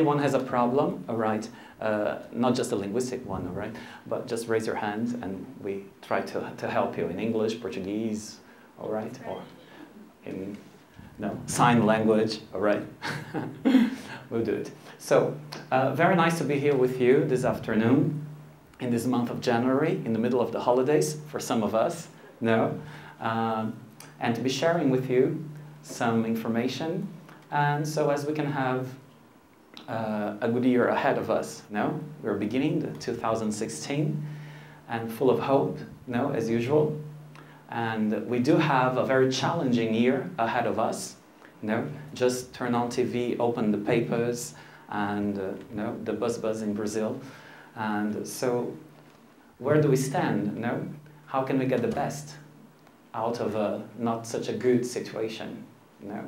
anyone has a problem, all right, uh, not just a linguistic one, all right, but just raise your hand and we try to, to help you in English, Portuguese, all right, or in no sign language, all right. we'll do it. So, uh, very nice to be here with you this afternoon in this month of January, in the middle of the holidays for some of us. No, um, and to be sharing with you some information, and so as we can have uh, a good year ahead of us. No, we're beginning the 2016, and full of hope. No, as usual, and we do have a very challenging year ahead of us. No, just turn on TV, open the papers, and uh, you know, the buzz buzz in Brazil. And so, where do we stand? Know? How can we get the best out of a not such a good situation? Know?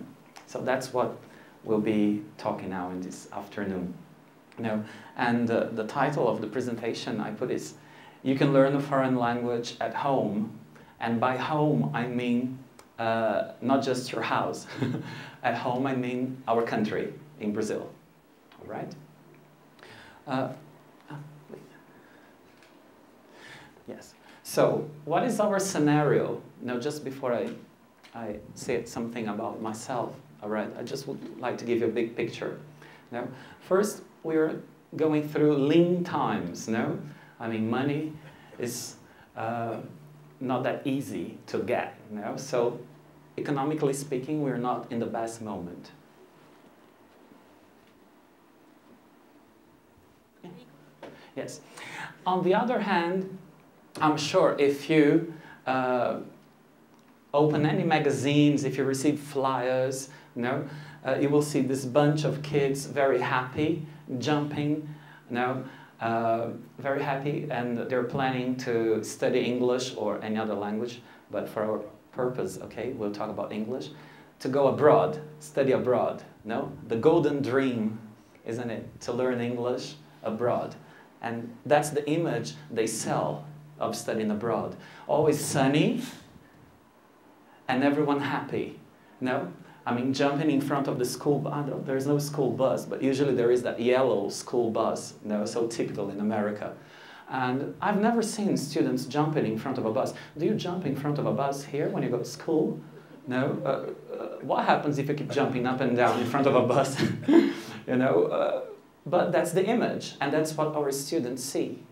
So that's what we'll be talking now in this afternoon. Know? And uh, the title of the presentation I put is, You can learn a foreign language at home. And by home, I mean uh, not just your house. at home, I mean our country in Brazil. All right? Uh, yes. So, what is our scenario? Now, just before I, I say something about myself, all right, I just would like to give you a big picture. Now, first, we're going through lean times, no? I mean, money is uh, not that easy to get, know? So, economically speaking, we're not in the best moment. Yes. On the other hand, I'm sure if you uh, open any magazines, if you receive flyers, you know, uh, you will see this bunch of kids very happy, jumping, you know, uh, very happy, and they're planning to study English or any other language, but for our purpose, okay, we'll talk about English, to go abroad, study abroad, no? The golden dream, isn't it, to learn English abroad. And that's the image they sell of studying abroad. Always sunny and everyone happy. No? I mean, jumping in front of the school bus, there's no school bus, but usually there is that yellow school bus, you know, so typical in America. And I've never seen students jumping in front of a bus. Do you jump in front of a bus here when you go to school? No? Uh, uh, what happens if you keep jumping up and down in front of a bus? you know, uh, but that's the image, and that's what our students see,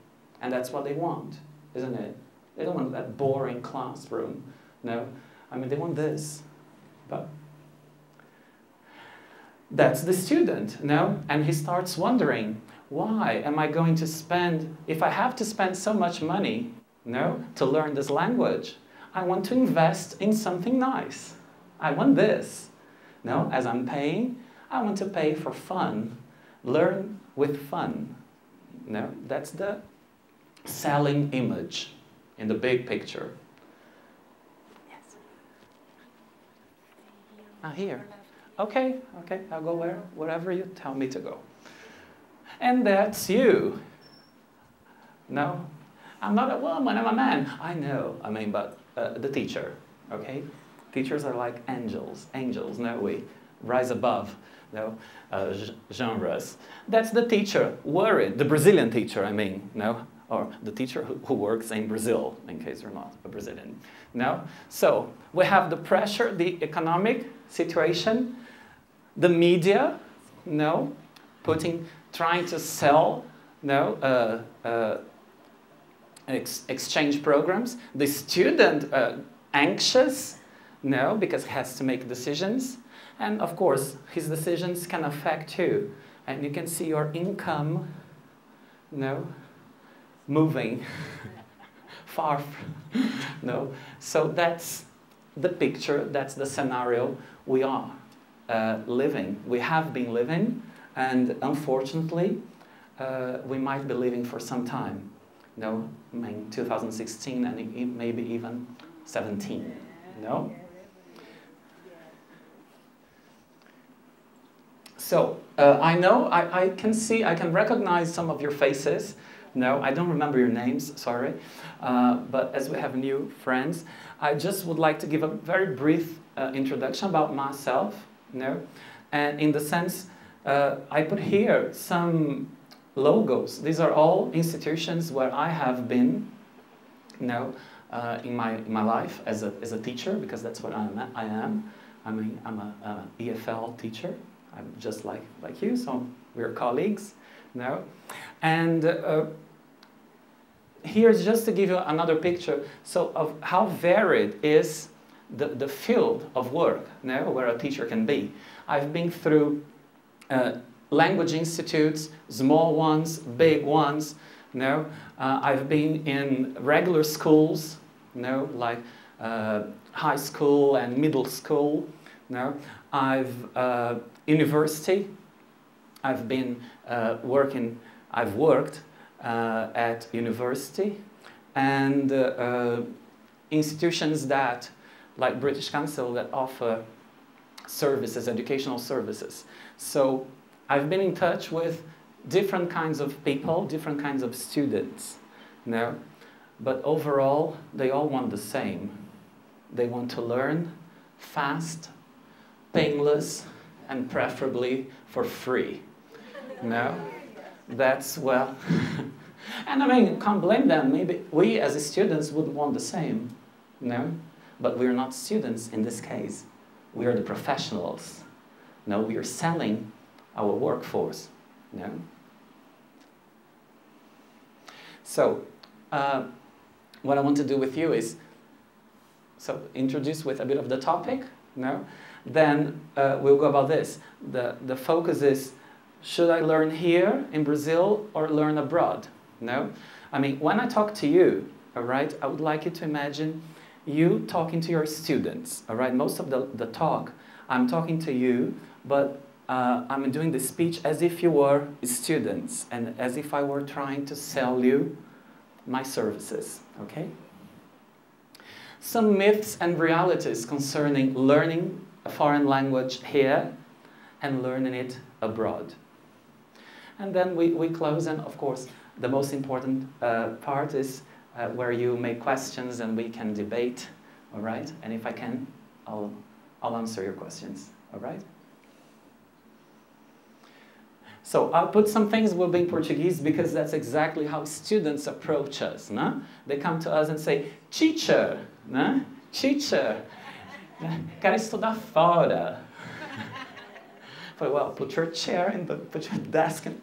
and that's what they want, isn't it? They don't want that boring classroom. No, I mean they want this, but that's the student, no? And he starts wondering, why am I going to spend, if I have to spend so much money, no, to learn this language, I want to invest in something nice. I want this. No, as I'm paying, I want to pay for fun, learn with fun. No, that's the selling image in the big picture. Yes. Ah, here. Okay, okay, I'll go where, wherever you tell me to go. And that's you. No, I'm not a woman, I'm a man. I know, I mean, but uh, the teacher, okay? Teachers are like angels, angels, no, we rise above no, uh, genres. That's the teacher worried, the Brazilian teacher, I mean, no, or the teacher who, who works in Brazil, in case you're not a Brazilian. No? So we have the pressure, the economic situation, the media, no, putting, trying to sell, no, uh, uh, ex exchange programs. The student uh, anxious, no, because he has to make decisions. And of course, his decisions can affect you. And you can see your income, no, moving far, no. So that's the picture, that's the scenario we are uh, living. We have been living, and unfortunately, uh, we might be living for some time. No, I mean 2016 and maybe even 17. No. So uh, I know, I, I can see, I can recognize some of your faces. No, I don't remember your names, sorry. Uh, but as we have new friends, I just would like to give a very brief uh, introduction about myself. No, and in the sense, uh, I put here some logos. These are all institutions where I have been, you know, uh, in my in my life as a as a teacher because that's what I'm, I am. I mean, I'm a, a EFL teacher. I'm just like like you, so we're colleagues, you know, and. Uh, here's just to give you another picture so of how varied is the, the field of work you know, where a teacher can be. I've been through uh, language institutes, small ones, big ones. You know, uh, I've been in regular schools, you know, like uh, high school and middle school. You know, I've uh, university. I've been uh, working. I've worked uh, at university and institutions that, like British Council, that offer services, educational services. So I've been in touch with different kinds of people, different kinds of students, you know? but overall, they all want the same. They want to learn fast, painless, and preferably for free. You know? that's well. and I mean, can't blame them. Maybe we as students would want the same, no? But we're not students in this case. We are the professionals. No, we are selling our workforce. No. So, uh, what I want to do with you is, so introduce with a bit of the topic. No, then uh, we'll go about this. The the focus is should I learn here in Brazil or learn abroad? No? I mean, when I talk to you, all right, I would like you to imagine you talking to your students, all right? Most of the, the talk, I'm talking to you, but uh, I'm doing the speech as if you were students and as if I were trying to sell you my services, okay? Some myths and realities concerning learning a foreign language here and learning it abroad. And then we, we close, and of course, the most important uh, part is uh, where you make questions and we can debate, all right? And if I can, I'll, I'll answer your questions, all right? So I'll put some things will be in Portuguese because that's exactly how students approach us. No? They come to us and say, teacher, né? teacher, quero estudar fora. well, put your chair the, put your desk in,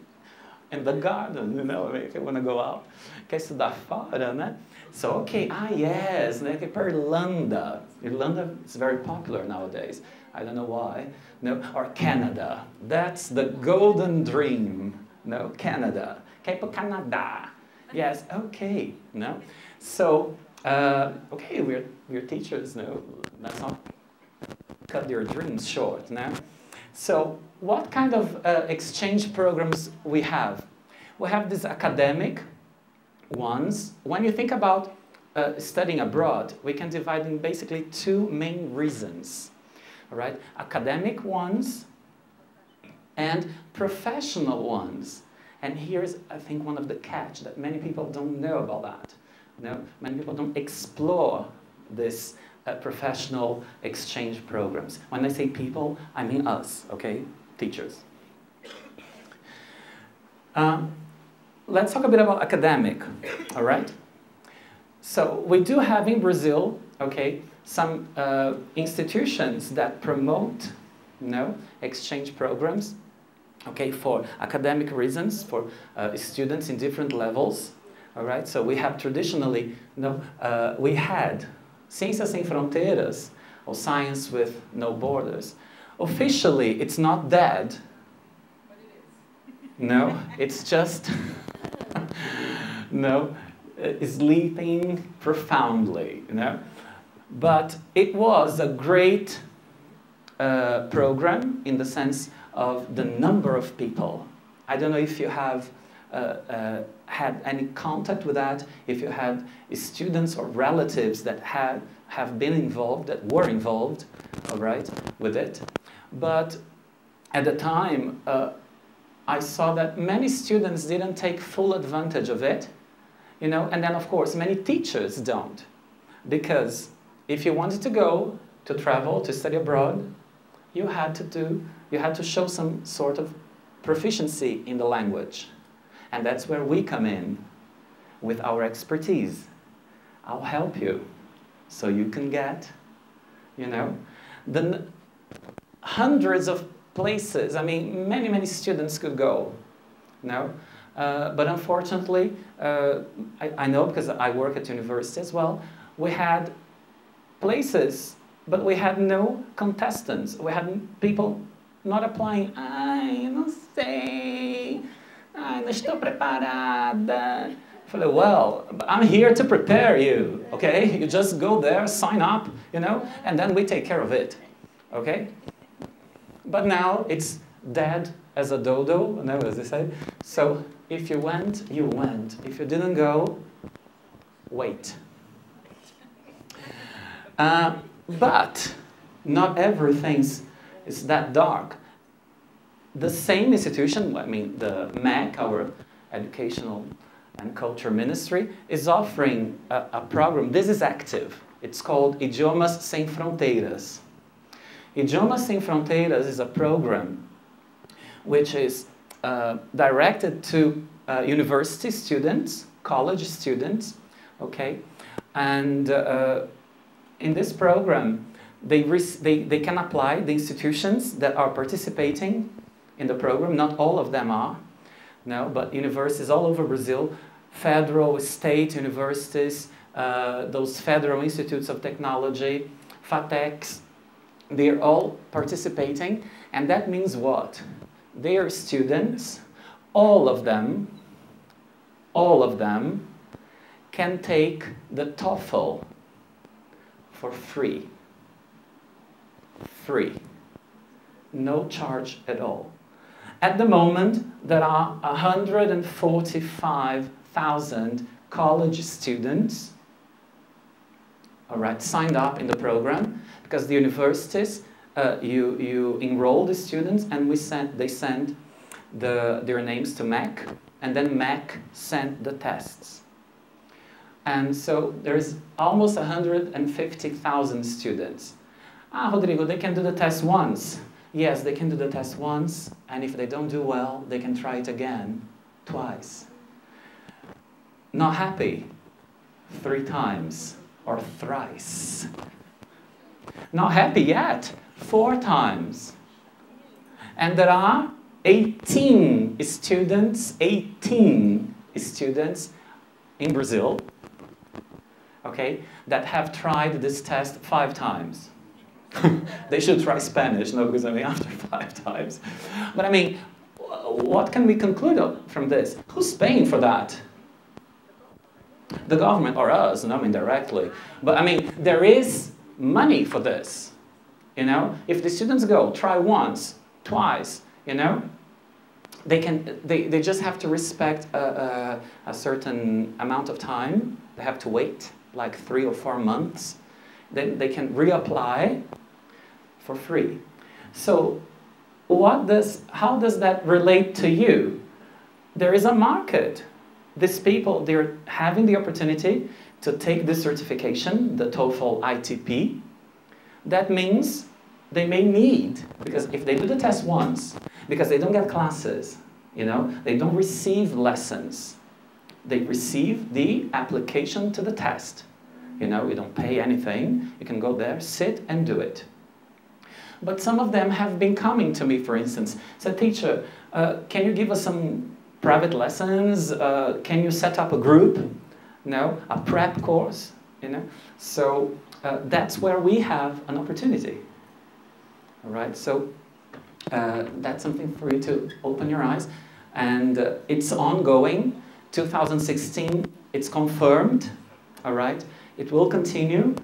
in the garden, you know, if you want to go out. Quer estudar fora, né? So, okay, ah, yes, né? Que para Irlanda. Irlanda is very popular nowadays. I don't know why. No, or Canada. That's the golden dream. No, Canada. Quer para Canada. Yes, okay. No, so uh, okay, we're we're teachers. No, let's not cut your dreams short. No, so what kind of uh, exchange programs we have? We have these academic ones. When you think about uh, studying abroad, we can divide in basically two main reasons. All right, academic ones and professional ones. And here's, I think, one of the catch that many people don't know about that. You know, many people don't explore this uh, professional exchange programs. When I say people, I mean us, okay? teachers. Um, let's talk a bit about academic, all right? So we do have in Brazil, okay, some uh, institutions that promote, you know, exchange programs, okay, for academic reasons, for uh, students in different levels, all right? So we have traditionally, you know, uh, we had Ciências Sem Fronteiras, or Science with No Borders, Officially, it's not dead. No, it's just, no, sleeping profoundly, you know. But it was a great uh, program in the sense of the number of people. I don't know if you have uh, uh, had any contact with that, if you had students or relatives that had have been involved, that were involved, all right, with it. But at the time, uh, I saw that many students didn't take full advantage of it, you know, and then of course many teachers don't. Because if you wanted to go to travel, to study abroad, you had to do, you had to show some sort of proficiency in the language. And that's where we come in with our expertise. I'll help you so you can get, you know, the hundreds of places. I mean, many, many students could go, you know. Uh, but unfortunately, uh, I, I know because I work at university as well, we had places, but we had no contestants. We had people not applying. Ai, não sei. Não estou preparada. Falei, well, I'm here to prepare you, okay? You just go there, sign up, you know, and then we take care of it, okay? But now it's dead as a dodo, you know, as they say. So if you went, you went. If you didn't go, wait. Uh, but not everything is that dark. The same institution, I mean, the MEC, our Educational and Culture Ministry, is offering a, a program. This is active. It's called Idiomas Sem Fronteiras. Idiomas Sem Fronteiras is a program which is uh, directed to uh, university students, college students, okay? And uh, in this program, they, they, they can apply the institutions that are participating in the program. Not all of them are, no, but universities all over Brazil, federal, state universities, uh, those federal institutes of technology, FATECs, they're all participating. And that means what? Their students, all of them, all of them can take the TOEFL for free. Free. No charge at all. At the moment, there are 145,000 college students all right, signed up in the program because the universities, uh, you, you enroll the students and we send, they send the, their names to MEC and then MEC sent the tests. And so there's almost 150,000 students. Ah, Rodrigo, they can do the test once. Yes, they can do the test once, and if they don't do well, they can try it again, twice. Not happy, three times or thrice. Not happy yet, four times. And there are 18 students, 18 students in Brazil, okay, that have tried this test five times. they should try Spanish, no, because I mean, after five times. But I mean, what can we conclude from this? Who's paying for that? The government or us, no, indirectly. But I mean, there is money for this. You know, if the students go, try once, twice, you know, they can they, they just have to respect a, a, a, certain amount of time they have to wait like three or four months then they can reapply for free so what does how does that relate to you there is a market these people they're having the opportunity to take this certification the TOEFL ITP that means they may need because if they do the test once because they don't get classes, you know, they don't receive lessons. They receive the application to the test. You know, you don't pay anything. You can go there, sit and do it. But some of them have been coming to me, for instance, said, teacher, uh, can you give us some private lessons? Uh, can you set up a group? No, a prep course, you know? So uh, that's where we have an opportunity. All right, so uh, that's something for you to open your eyes. And uh, it's ongoing. 2016, it's confirmed. All right, it will continue.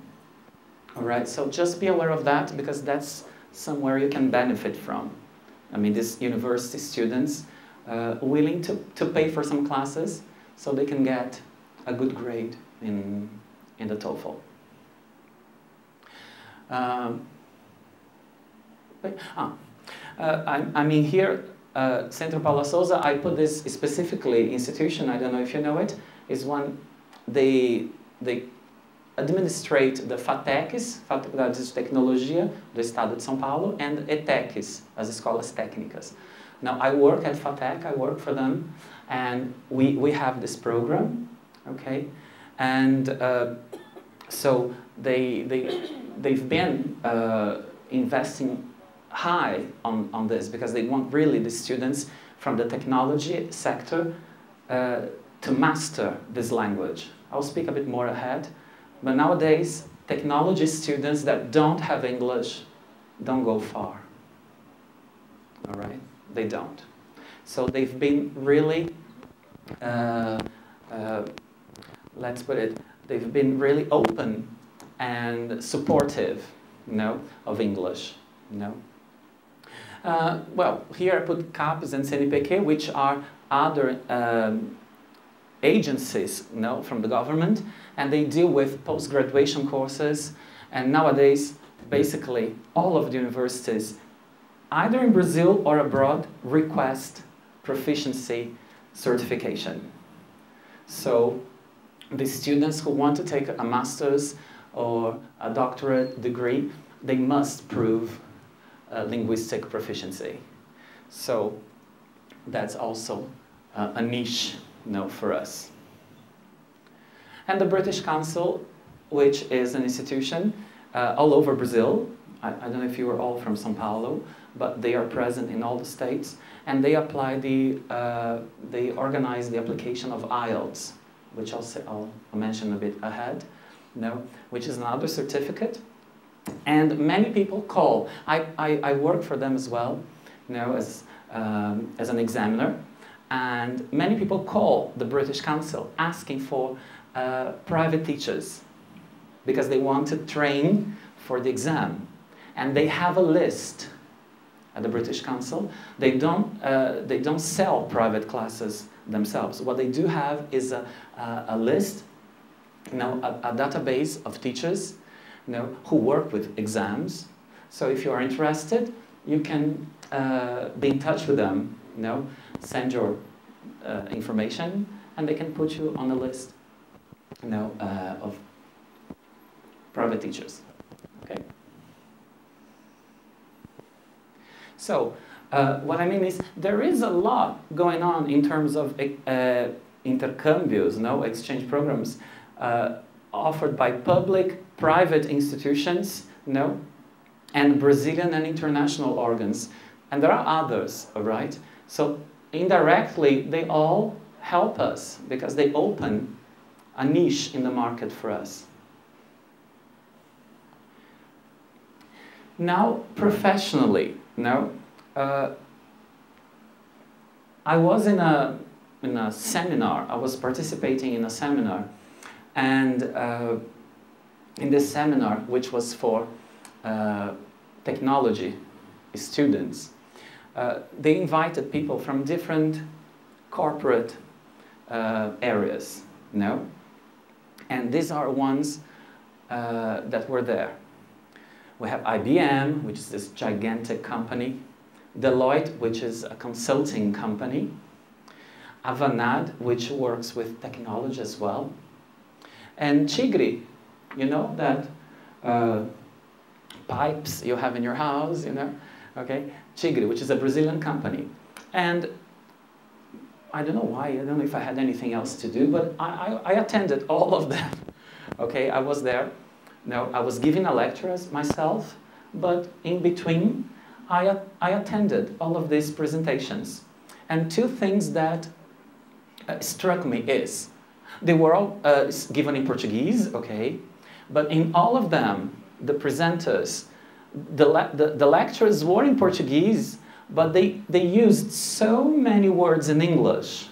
All right, so just be aware of that because that's somewhere you can benefit from. I mean, these university students uh, willing to, to pay for some classes so they can get a good grade in, in the TOEFL. Um, but, ah, uh, I, I, mean, here, uh, Centro Paula Souza, I put this specifically institution, I don't know if you know it, is one, they, they administrate the FATECs, Faculdades de Tecnologia do Estado de São Paulo, and ETECs, as escolas técnicas. Now, I work at FATEC, I work for them, and we, we have this program, okay? And uh, so they, they, they've been uh, investing high on, on this because they want really the students from the technology sector uh, to master this language. I'll speak a bit more ahead, but nowadays, technology students that don't have English don't go far. All right? They don't. So they've been really, uh, uh, let's put it, they've been really open and supportive, you know, of English, you know. Uh, well, here I put CAPES and CNPq, which are other um, agencies you know, from the government, and they deal with post-graduation courses. And nowadays, basically, all of the universities, either in Brazil or abroad, request proficiency certification. So the students who want to take a master's or a doctorate degree, they must prove uh, linguistic proficiency. So that's also uh, a niche know, for us. And the British Council, which is an institution uh, all over Brazil. I, I, don't know if you are all from São Paulo, but they are present in all the states. And they apply the, uh, they organize the application of IELTS, which I'll, say, I'll mention a bit ahead, no, which is another certificate. And many people call. I, I, I work for them as well, you know, as, um, as an examiner. And many people call the British Council asking for uh, private teachers because they want to train for the exam. And they have a list at the British Council. They don't, uh, they don't sell private classes themselves. What they do have is a, a, a list, you know, a, a, database of teachers you know, who work with exams. So if you are interested, you can uh, be in touch with them, you know, send your uh, information, and they can put you on a list you know, uh, of private teachers. Okay. So, uh, what I mean is there is a lot going on in terms of uh, intercambios, no exchange programs uh, offered by public, private institutions, no, and Brazilian and international organs, and there are others, all right. So indirectly, they all help us because they open a niche in the market for us. Now, professionally, now, uh, I was in a, in a seminar, I was participating in a seminar, and uh, in this seminar, which was for uh, technology students, uh, they invited people from different corporate uh, areas, you know? And these are ones uh, that were there. We have IBM, which is this gigantic company, Deloitte, which is a consulting company, Avanade, which works with technology as well, and Tigre, you know, that uh, pipes you have in your house, you know, okay? Tigre, which is a Brazilian company. And I don't know why, I don't know if I had anything else to do, but I, I, I attended all of them. Okay, I was there. No, I was giving a lecture myself, but in between, I, I attended all of these presentations. And two things that uh, struck me is, they were all uh, given in Portuguese, okay, but in all of them, the presenters, the, the, the lectures were in Portuguese, but they, they used so many words in English,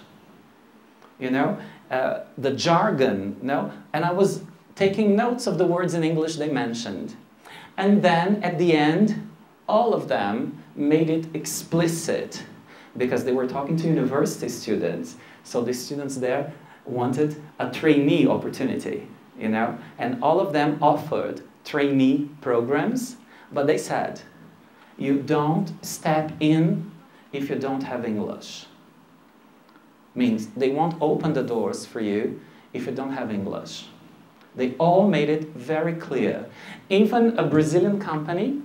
you know, uh, the jargon, you know, and I was taking notes of the words in English they mentioned. And then at the end, all of them made it explicit because they were talking to university students. So the students there wanted a trainee opportunity, you know, and all of them offered trainee programs, but they said, you don't step in if you don't have English. Means they won't open the doors for you if you don't have English. They all made it very clear. Even a Brazilian company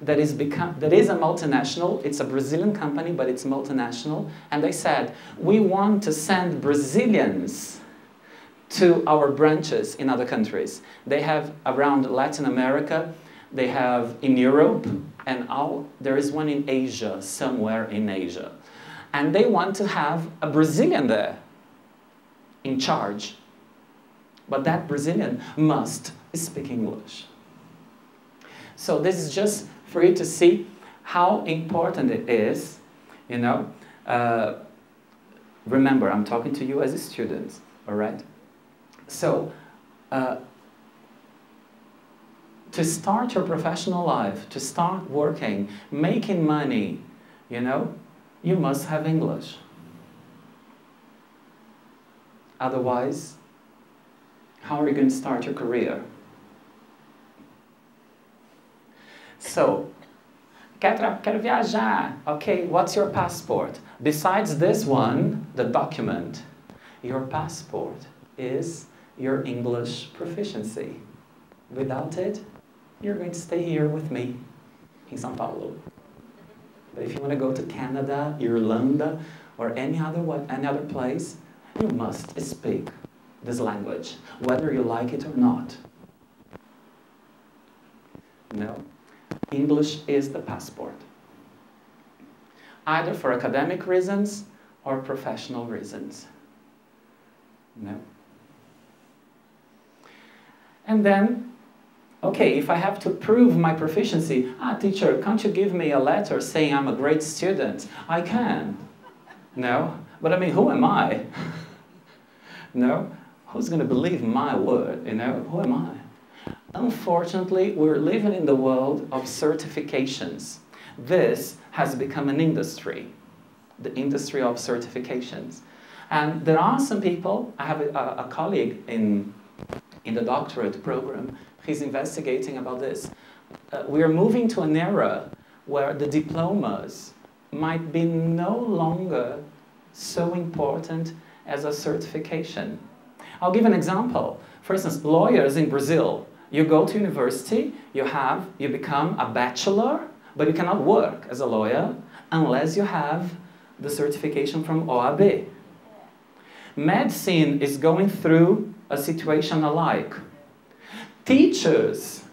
that is, become, that is a multinational, it's a Brazilian company, but it's multinational, and they said, we want to send Brazilians to our branches in other countries. They have around Latin America, they have in Europe, and all, there is one in Asia, somewhere in Asia. And they want to have a Brazilian there in charge. But that Brazilian must speak English. So this is just for you to see how important it is, you know. Uh, remember, I'm talking to you as a student, all right? So, uh, to start your professional life, to start working, making money, you know, you must have English. Otherwise, how are you going to start your career? So, quero, viajar. Okay, what's your passport? Besides this one, the document, your passport is your English proficiency. Without it, you're going to stay here with me in São Paulo. But if you want to go to Canada, Irlanda, or any other, any other place, you must speak this language, whether you like it or not. No. English is the passport. Either for academic reasons or professional reasons. No. And then, okay, if I have to prove my proficiency, ah, teacher, can't you give me a letter saying I'm a great student? I can. No? But I mean, who am I? no? Who's going to believe my word? You know, who am I? Unfortunately, we're living in the world of certifications. This has become an industry, the industry of certifications. And there are some people, I have a, a colleague in, in the doctorate program, he's investigating about this. Uh, we are moving to an era where the diplomas might be no longer so important as a certification. I'll give an example. For instance, lawyers in Brazil, you go to university, you have, you become a bachelor, but you cannot work as a lawyer unless you have the certification from OAB. Medicine is going through a situation alike. Teachers,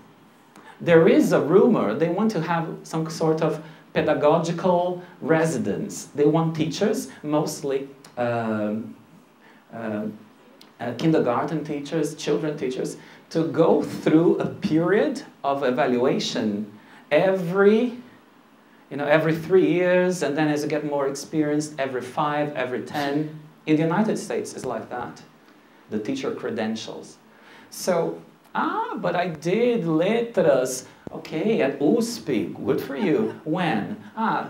there is a rumor they want to have some sort of pedagogical residence. They want teachers, mostly um, uh, uh, kindergarten teachers, children teachers, to go through a period of evaluation every you know, every three years, and then as you get more experienced, every five, every ten. In the United States, it's like that. The teacher credentials. So, ah, but I did letras. Okay, at USP, good for you. When? Ah,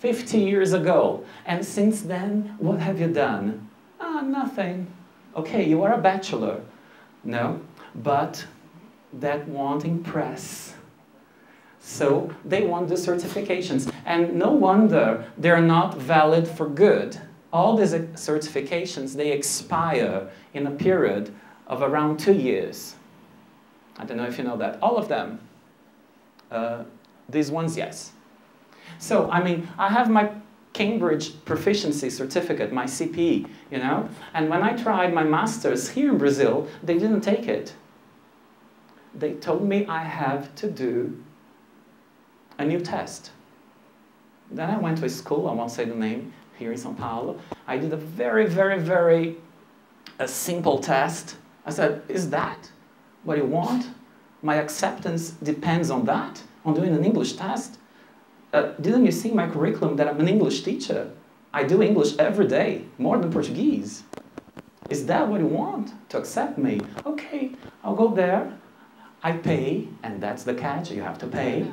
50 years ago. And since then, what have you done? Ah, nothing. Okay, you are a bachelor. No, but that won't impress. So they want the certifications. And no wonder they're not valid for good. All these certifications, they expire in a period of around two years. I don't know if you know that. All of them. Uh, these ones, yes. So, I mean, I have my Cambridge proficiency certificate, my CPE, you know? And when I tried my master's here in Brazil, they didn't take it they told me I have to do a new test. Then I went to a school, I won't say the name, here in São Paulo. I did a very, very, very a simple test. I said, is that what you want? My acceptance depends on that, on doing an English test? Uh, didn't you see my curriculum that I'm an English teacher? I do English every day, more than Portuguese. Is that what you want? To accept me? Okay, I'll go there. I pay, and that's the catch, you have to pay.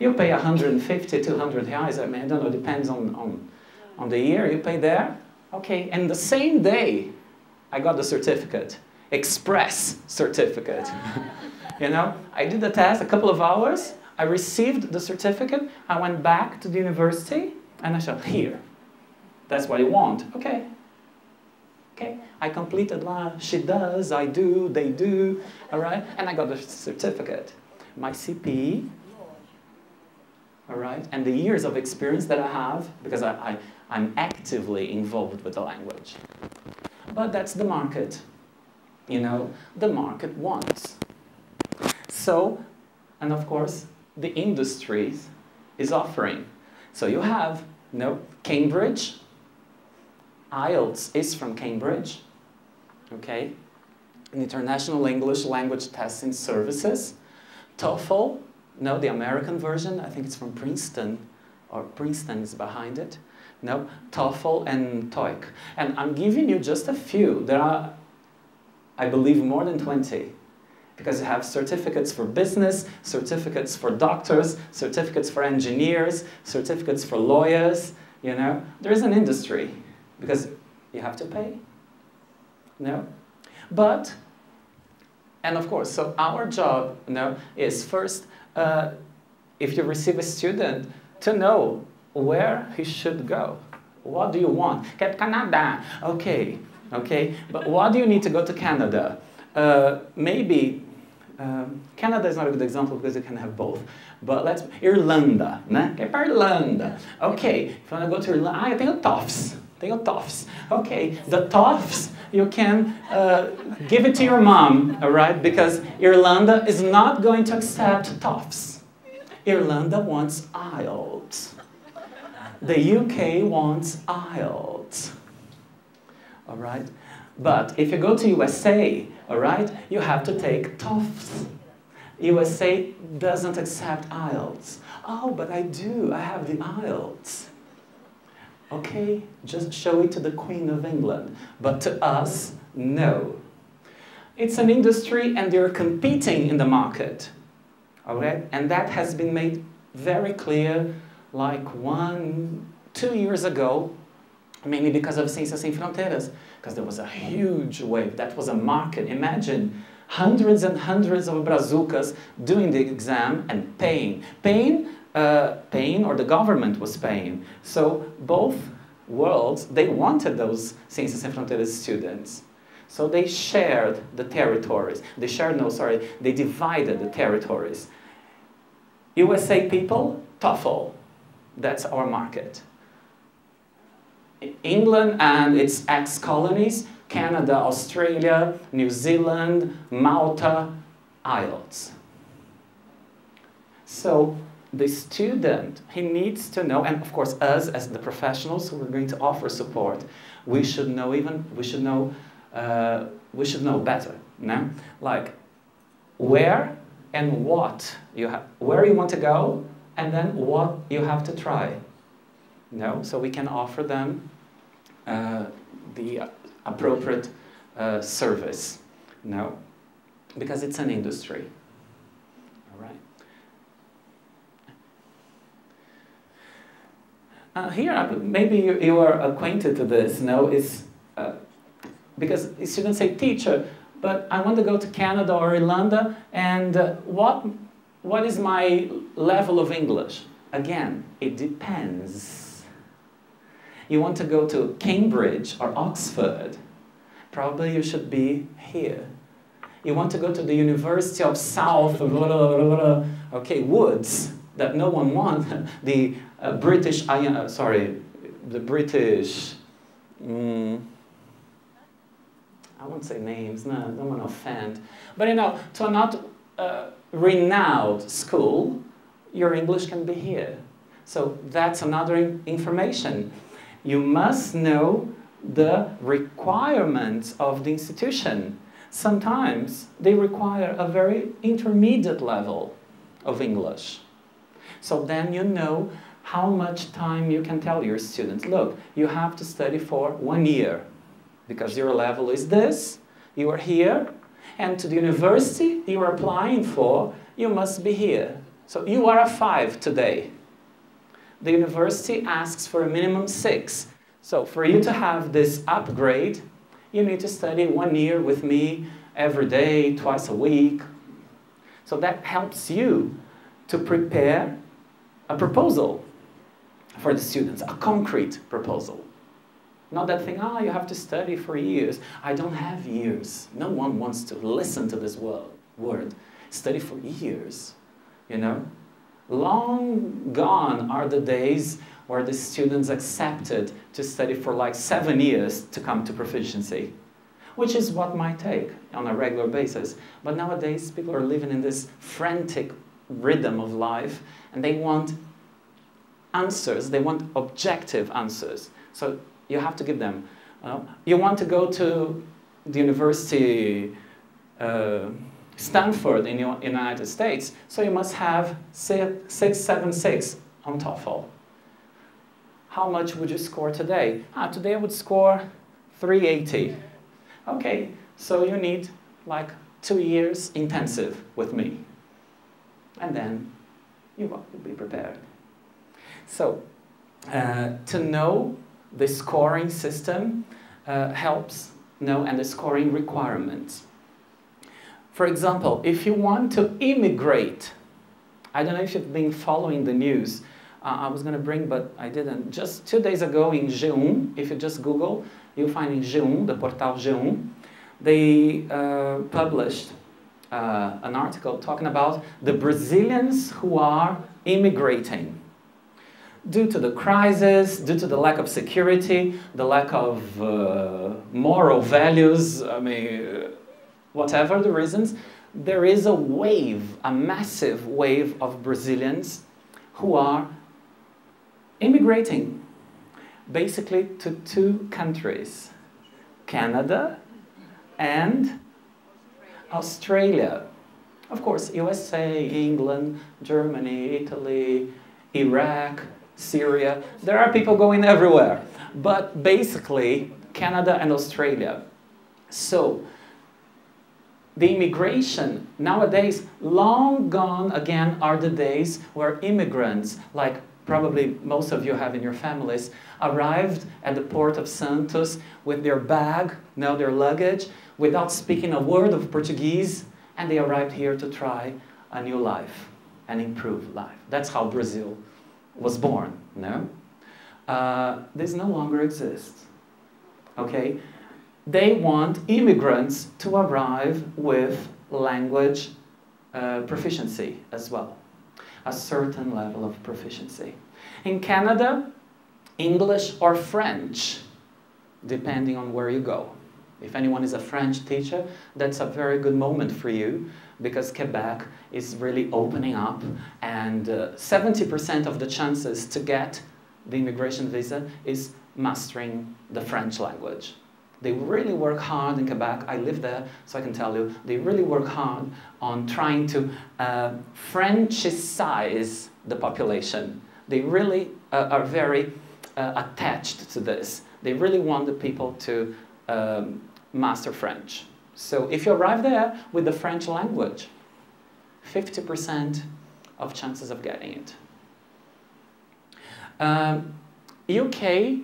You pay 150, 200 reais, I mean, I don't know, depends on, on, on the year you pay there. Okay, and the same day, I got the certificate, express certificate. you know, I did the test a couple of hours, I received the certificate, I went back to the university, and I said, here, that's what you want. Okay, Okay, I completed la, she does, I do, they do, all right? And I got a certificate. My CP, all right? And the years of experience that I have, because I, I, I'm actively involved with the language. But that's the market. You know, the market wants. So, and of course, the industries is offering. So you have, you know, Cambridge, IELTS is from Cambridge, okay? An International English Language Testing Services. TOEFL, no, the American version, I think it's from Princeton, or Princeton is behind it. No, TOEFL and TOEIC. And I'm giving you just a few. There are, I believe, more than 20. Because you have certificates for business, certificates for doctors, certificates for engineers, certificates for lawyers, you know. There is an industry because you have to pay. No? But, and of course, so our job you know, is first, uh, if you receive a student, to know where he should go. What do you want? Get Canada. Okay, okay. But why do you need to go to Canada? Uh, maybe um, Canada is not a good example because you can have both. But let's Irlanda, né? Que é Irlanda. Okay, if you want to go to Irlanda, ah, eu tenho TOEFs. Tenho TOEFs. Okay, the TOEFs you can uh, give it to your mom, all right? Because Irlanda is not going to accept TOEFs. Irlanda wants IELTS. The UK wants IELTS. All right? But if you go to USA, all right, you have to take TOEFs. USA doesn't accept IELTS. Oh, but I do. I have the IELTS. Okay, just show it to the Queen of England. But to us, no. It's an industry and they're competing in the market. All right? And that has been made very clear like one, two years ago, mainly because of Ciências Sem Fronteiras, because there was a huge wave. That was a market. Imagine hundreds and hundreds of brazucas doing the exam and paying. Paying, uh, paying, or the government was paying. So both worlds, they wanted those Ciências Sem Fronteiras students. So they shared the territories. They shared, no, sorry, they divided the territories. USA people, TOEFL, that's our market. England and its ex-colonies, Canada, Australia, New Zealand, Malta, IELTS. So the student, he needs to know, and of course us as the professionals who are going to offer support, we should know even, we should know, uh, we should know better, no? Like where and what you have, where you want to go, and then what you have to try. No, so we can offer them uh, the appropriate uh, service. No, because it's an industry. All right. Uh, here, maybe you, you, are acquainted to this. No, is uh, because students say, "Teacher, but I want to go to Canada or Irlanda, and uh, what what is my level of English? Again, it depends. You want to go to Cambridge or Oxford, probably you should be here. You want to go to the University of South, okay, Woods, that no one wants, the uh, British, uh, sorry, the British, mm, I won't say names, no, I don't want to offend. But you know, to a not uh, renowned school, your English can be here. So that's another information. You must know the requirements of the institution. Sometimes they require a very intermediate level of English. So then you know how much time you can tell your students, look, you have to study for one year because your level is this, you are here, and to the university you are applying for, you must be here. So you are a five today. The university asks for a minimum six. So for you to have this upgrade, you need to study one year with me every day, twice a week. So that helps you to prepare a proposal for the students, a concrete proposal. Not that thing, ah, oh, you have to study for years. I don't have years. No one wants to listen to this word. Study for years, you know? Long gone are the days where the students accepted to study for like seven years to come to proficiency, which is what might take on a regular basis. But nowadays, people are living in this frantic rhythm of life and they want answers, they want objective answers. So you have to give them. Uh, you want to go to the university uh, Stanford in the United States, so you must have 676 on TOEFL. How much would you score today? Ah, today I would score 380. Okay, so you need like two years intensive with me. And then you will be prepared. So, uh, to know the scoring system uh, helps know and the scoring requirements. For example, if you want to immigrate, I don't know if you've been following the news. Uh, I was going to bring, but I didn't. Just two days ago in G1, if you just Google, you'll find in G1, the portal G1, they uh, published uh, an article talking about the Brazilians who are immigrating. Due to the crisis, due to the lack of security, the lack of uh, moral values, I mean, whatever the reasons, there is a wave, a massive wave of Brazilians who are immigrating basically to two countries, Canada and Australia. Of course, USA, England, Germany, Italy, Iraq, Syria. There are people going everywhere. But basically, Canada and Australia. So, the immigration. Nowadays long gone again are the days where immigrants like probably most of you have in your families arrived at the port of santos with their bag now their luggage without speaking a word of portuguese and they arrived here to try a new life an improved life. That's how brazil was born no? Uh, this no longer exists okay they want immigrants to arrive with language uh, proficiency as well, a certain level of proficiency. In Canada, English or French, depending on where you go. If anyone is a French teacher, that's a very good moment for you because Quebec is really opening up and 70% uh, of the chances to get the immigration visa is mastering the French language. They really work hard in Quebec. I live there, so I can tell you. They really work hard on trying to uh, the population. They really uh, are very uh, attached to this. They really want the people to um, master French. So if you arrive there with the French language, 50% of chances of getting it. Um, UK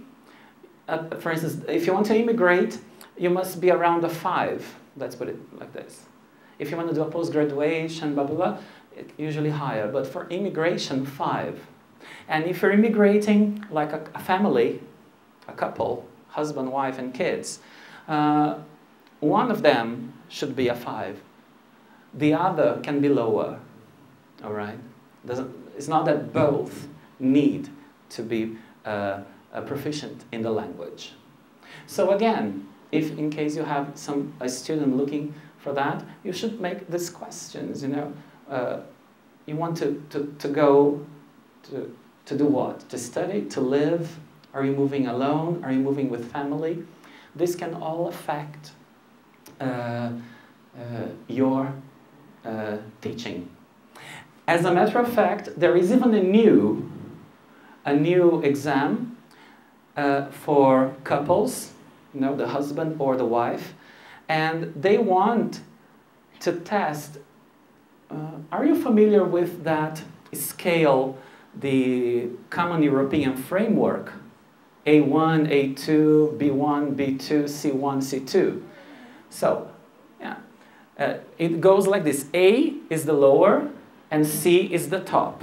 uh, for instance, if you want to immigrate, you must be around a five. Let's put it like this. If you want to do a post-graduation, blah, blah, blah, it, usually higher. But for immigration, five. And if you're immigrating like a, a family, a couple, husband, wife, and kids, uh, one of them should be a five. The other can be lower, all right? Doesn't, it's not that both need to be uh, uh, proficient in the language. So again, if in case you have some a student looking for that, you should make these questions, you know. Uh, you want to, to, to go to, to do what? To study, to live? Are you moving alone? Are you moving with family? This can all affect uh, uh, your uh, teaching. As a matter of fact, there is even a new, a new exam uh, for couples, you know, the husband or the wife, and they want to test. Uh, are you familiar with that scale, the Common European Framework? A1, A2, B1, B2, C1, C2. So, yeah, uh, it goes like this. A is the lower and C is the top.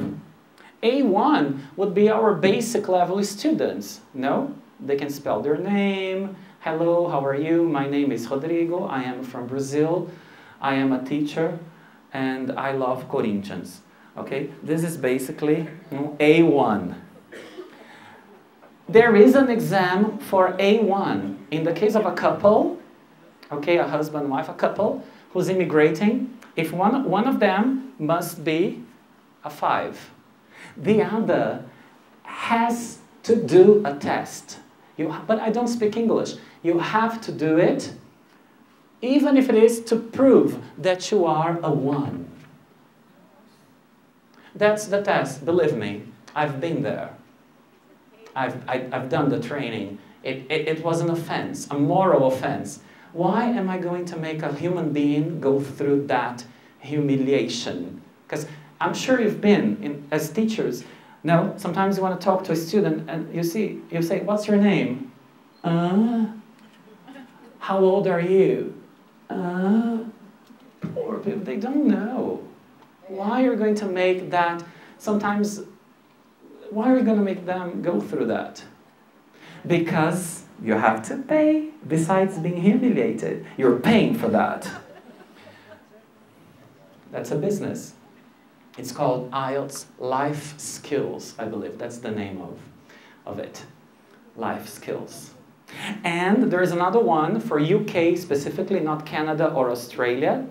A1 would be our basic level students, no? they can spell their name. Hello, how are you? My name is Rodrigo. I am from Brazil. I am a teacher and I love Corinthians. Okay, this is basically A1. There is an exam for A1. In the case of a couple, okay, a husband, wife, a couple who's immigrating, if one, one of them must be a five, the other has to do a test. You, but I don't speak English. You have to do it, even if it is to prove that you are a one. That's the test, believe me. I've been there. I've, I, have i have done the training. It, it, it was an offense, a moral offense. Why am I going to make a human being go through that humiliation? Because I'm sure you've been, in, as teachers, no, sometimes you want to talk to a student and you see, you say, what's your name? Uh, how old are you? Uh, poor people, they don't know. Why are you going to make that, sometimes, why are you going to make them go through that? Because you have to pay, besides being humiliated. You're paying for that. That's a business. It's called IELTS Life Skills, I believe. That's the name of, of it. Life Skills. And there's another one for UK specifically, not Canada or Australia.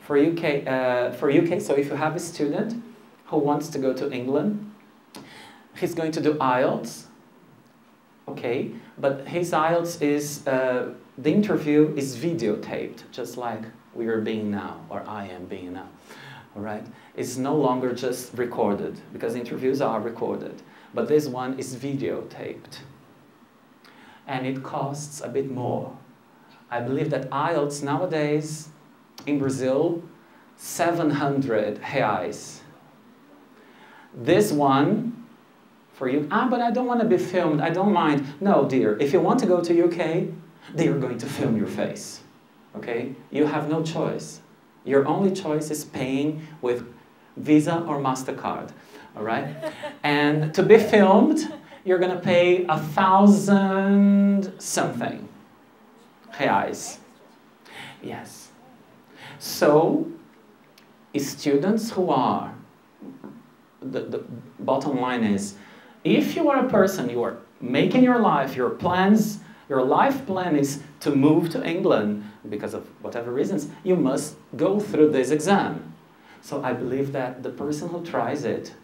For UK, uh, for UK, so if you have a student who wants to go to England, he's going to do IELTS, okay, but his IELTS is, uh, the interview is videotaped, just like we are being now, or I am being now, all right? It's no longer just recorded, because interviews are recorded, but this one is videotaped and it costs a bit more. I believe that IELTS nowadays in Brazil, 700 reais. This one, for you, ah, but I don't want to be filmed, I don't mind. No, dear, if you want to go to UK, they are going to film your face, okay? You have no choice. Your only choice is paying with Visa or MasterCard, all right? and to be filmed, you're going to pay a thousand something reais. Yes. So, students who are, the, the bottom line is, if you are a person, you are making your life, your plans, your life plan is to move to England because of whatever reasons, you must go through this exam. So I believe that the person who tries it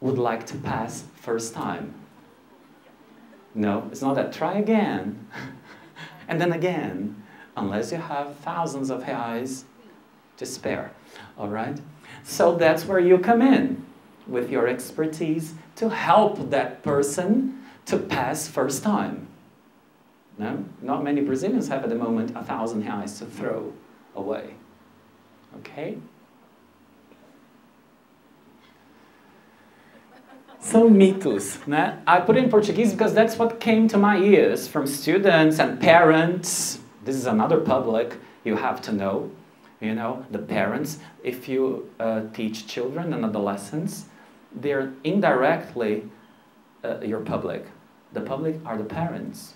would like to pass first time. No, it's not that. Try again. and then again, unless you have thousands of reais to spare. All right? So that's where you come in with your expertise to help that person to pass first time. No? Not many Brazilians have at the moment a thousand reais to throw away. Okay? São mitos, né? I put in Portuguese because that's what came to my ears from students and parents. This is another public you have to know. You know, the parents, if you uh, teach children and adolescents, they're indirectly uh, your public. The public are the parents.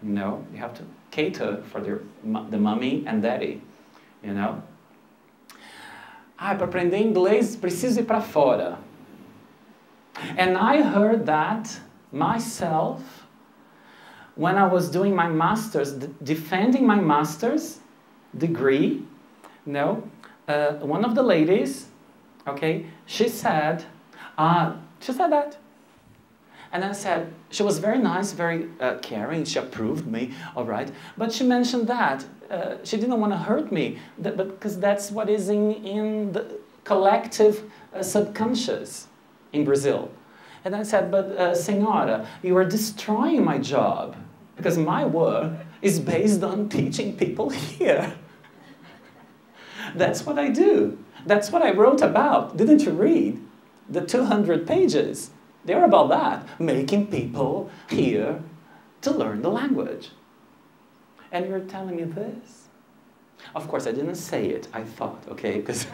Know, you have to cater for their, the mommy and daddy. You know? Ah, para aprender inglês preciso ir para fora. And I heard that myself when I was doing my master's, defending my master's degree. No, uh, one of the ladies, okay, she said, uh, she said that. And I said, she was very nice, very uh, caring, she approved me, all right. But she mentioned that. Uh, she didn't want to hurt me, that, but because that's what is in, in the collective uh, subconscious in Brazil. And I said, but uh, you are destroying my job because my work is based on teaching people here. That's what I do. That's what I wrote about. Didn't you read? The 200 pages. They're about that, making people here to learn the language. And you're telling me this? Of course, I didn't say it, I thought, okay? Because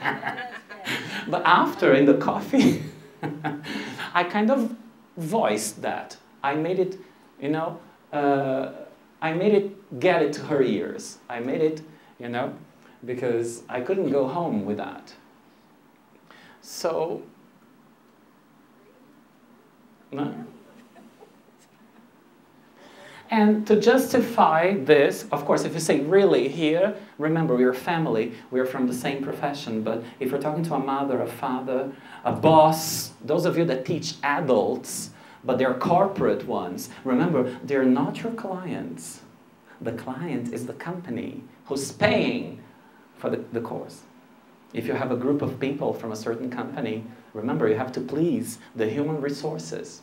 but after in the coffee, I kind of voice that. I made it, you know, uh, I made it get it to her ears. I made it, you know, because I couldn't go home with that. So, no. And to justify this, of course, if you say really here, remember we're family, we're from the same profession, but if you're talking to a mother, a father, a boss, those of you that teach adults, but they're corporate ones, remember, they're not your clients. The client is the company who's paying for the, the course. If you have a group of people from a certain company, remember you have to please the human resources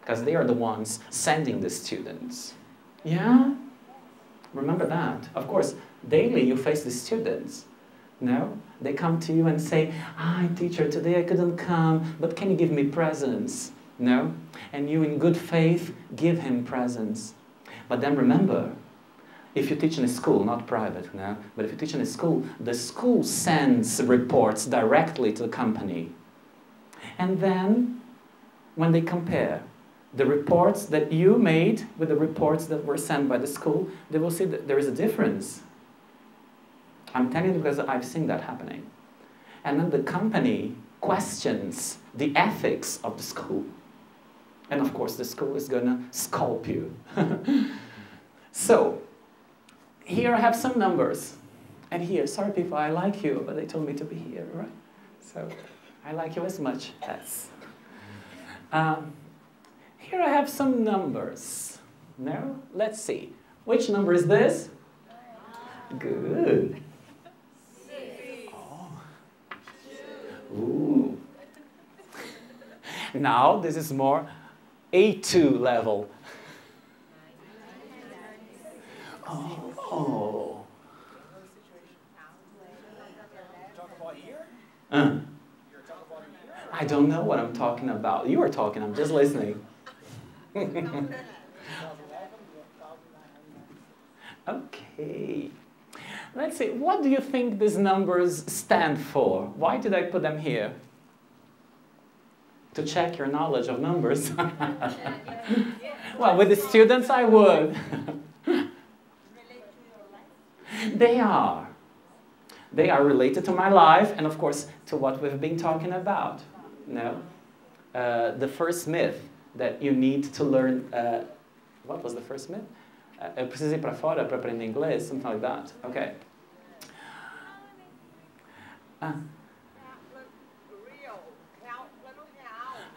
because they are the ones sending the students. Yeah? Remember that. Of course, daily you face the students. No? They come to you and say, Hi, teacher, today I couldn't come, but can you give me presents? No? And you, in good faith, give him presents. But then remember, if you teach in a school, not private, no? but if you teach in a school, the school sends reports directly to the company. And then, when they compare the reports that you made with the reports that were sent by the school, they will see that there is a difference. I'm telling you because I've seen that happening. And then the company questions the ethics of the school. And of course, the school is going to scalp you. so, here I have some numbers. And here, sorry people, I like you, but they told me to be here, right? So, I like you as much as. Um, here I have some numbers. No? Let's see. Which number is this? Good. Oh. Ooh. Now this is more A2 level. Oh. Uh. I don't know what I'm talking about. You are talking, I'm just listening. okay. Let's see, what do you think these numbers stand for? Why did I put them here? To check your knowledge of numbers. well, with the students I would. they are. They are related to my life and, of course, to what we've been talking about. No? Uh, the first myth that you need to learn. Uh, what was the first myth? Uh, eu preciso ir para fora para aprender inglês, something like that. Okay. Ah.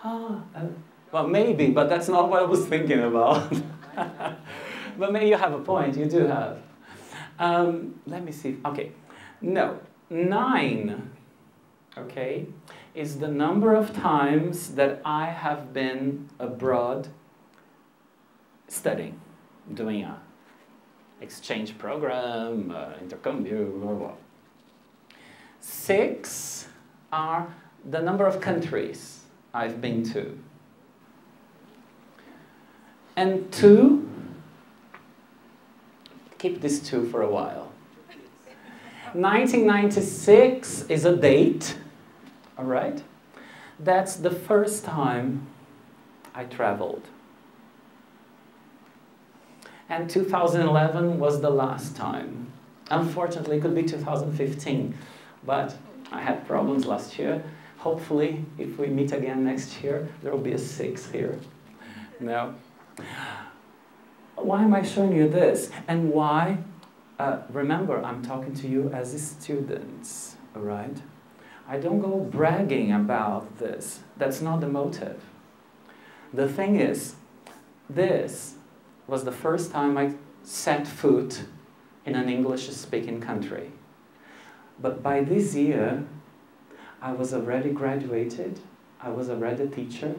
Ah, uh, well, maybe, but that's not what I was thinking about. but maybe you have a point. You do have. Um, let me see. Okay. No. Nine. Okay is the number of times that I have been abroad studying, doing a exchange program, uh, intercambio, blah, blah. Six are the number of countries I've been to. And two, keep this two for a while. 1996 is a date all right? That's the first time I traveled. And 2011 was the last time. Unfortunately, it could be 2015, but I had problems last year. Hopefully, if we meet again next year, there will be a six here. No. Why am I showing you this? And why? Uh, remember, I'm talking to you as students, all right? I don't go bragging about this. That's not the motive. The thing is, this was the first time I set foot in an English speaking country. But by this year, I was already graduated, I was already a teacher,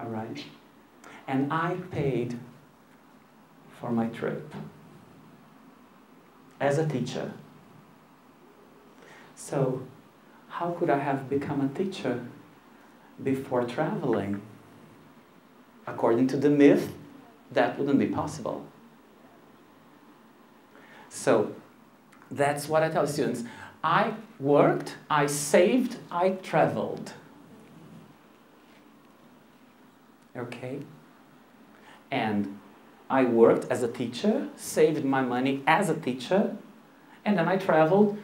all right? And I paid for my trip as a teacher. So, how could I have become a teacher before traveling? According to the myth, that wouldn't be possible. So, that's what I tell students. I worked, I saved, I traveled. Okay? And I worked as a teacher, saved my money as a teacher, and then I traveled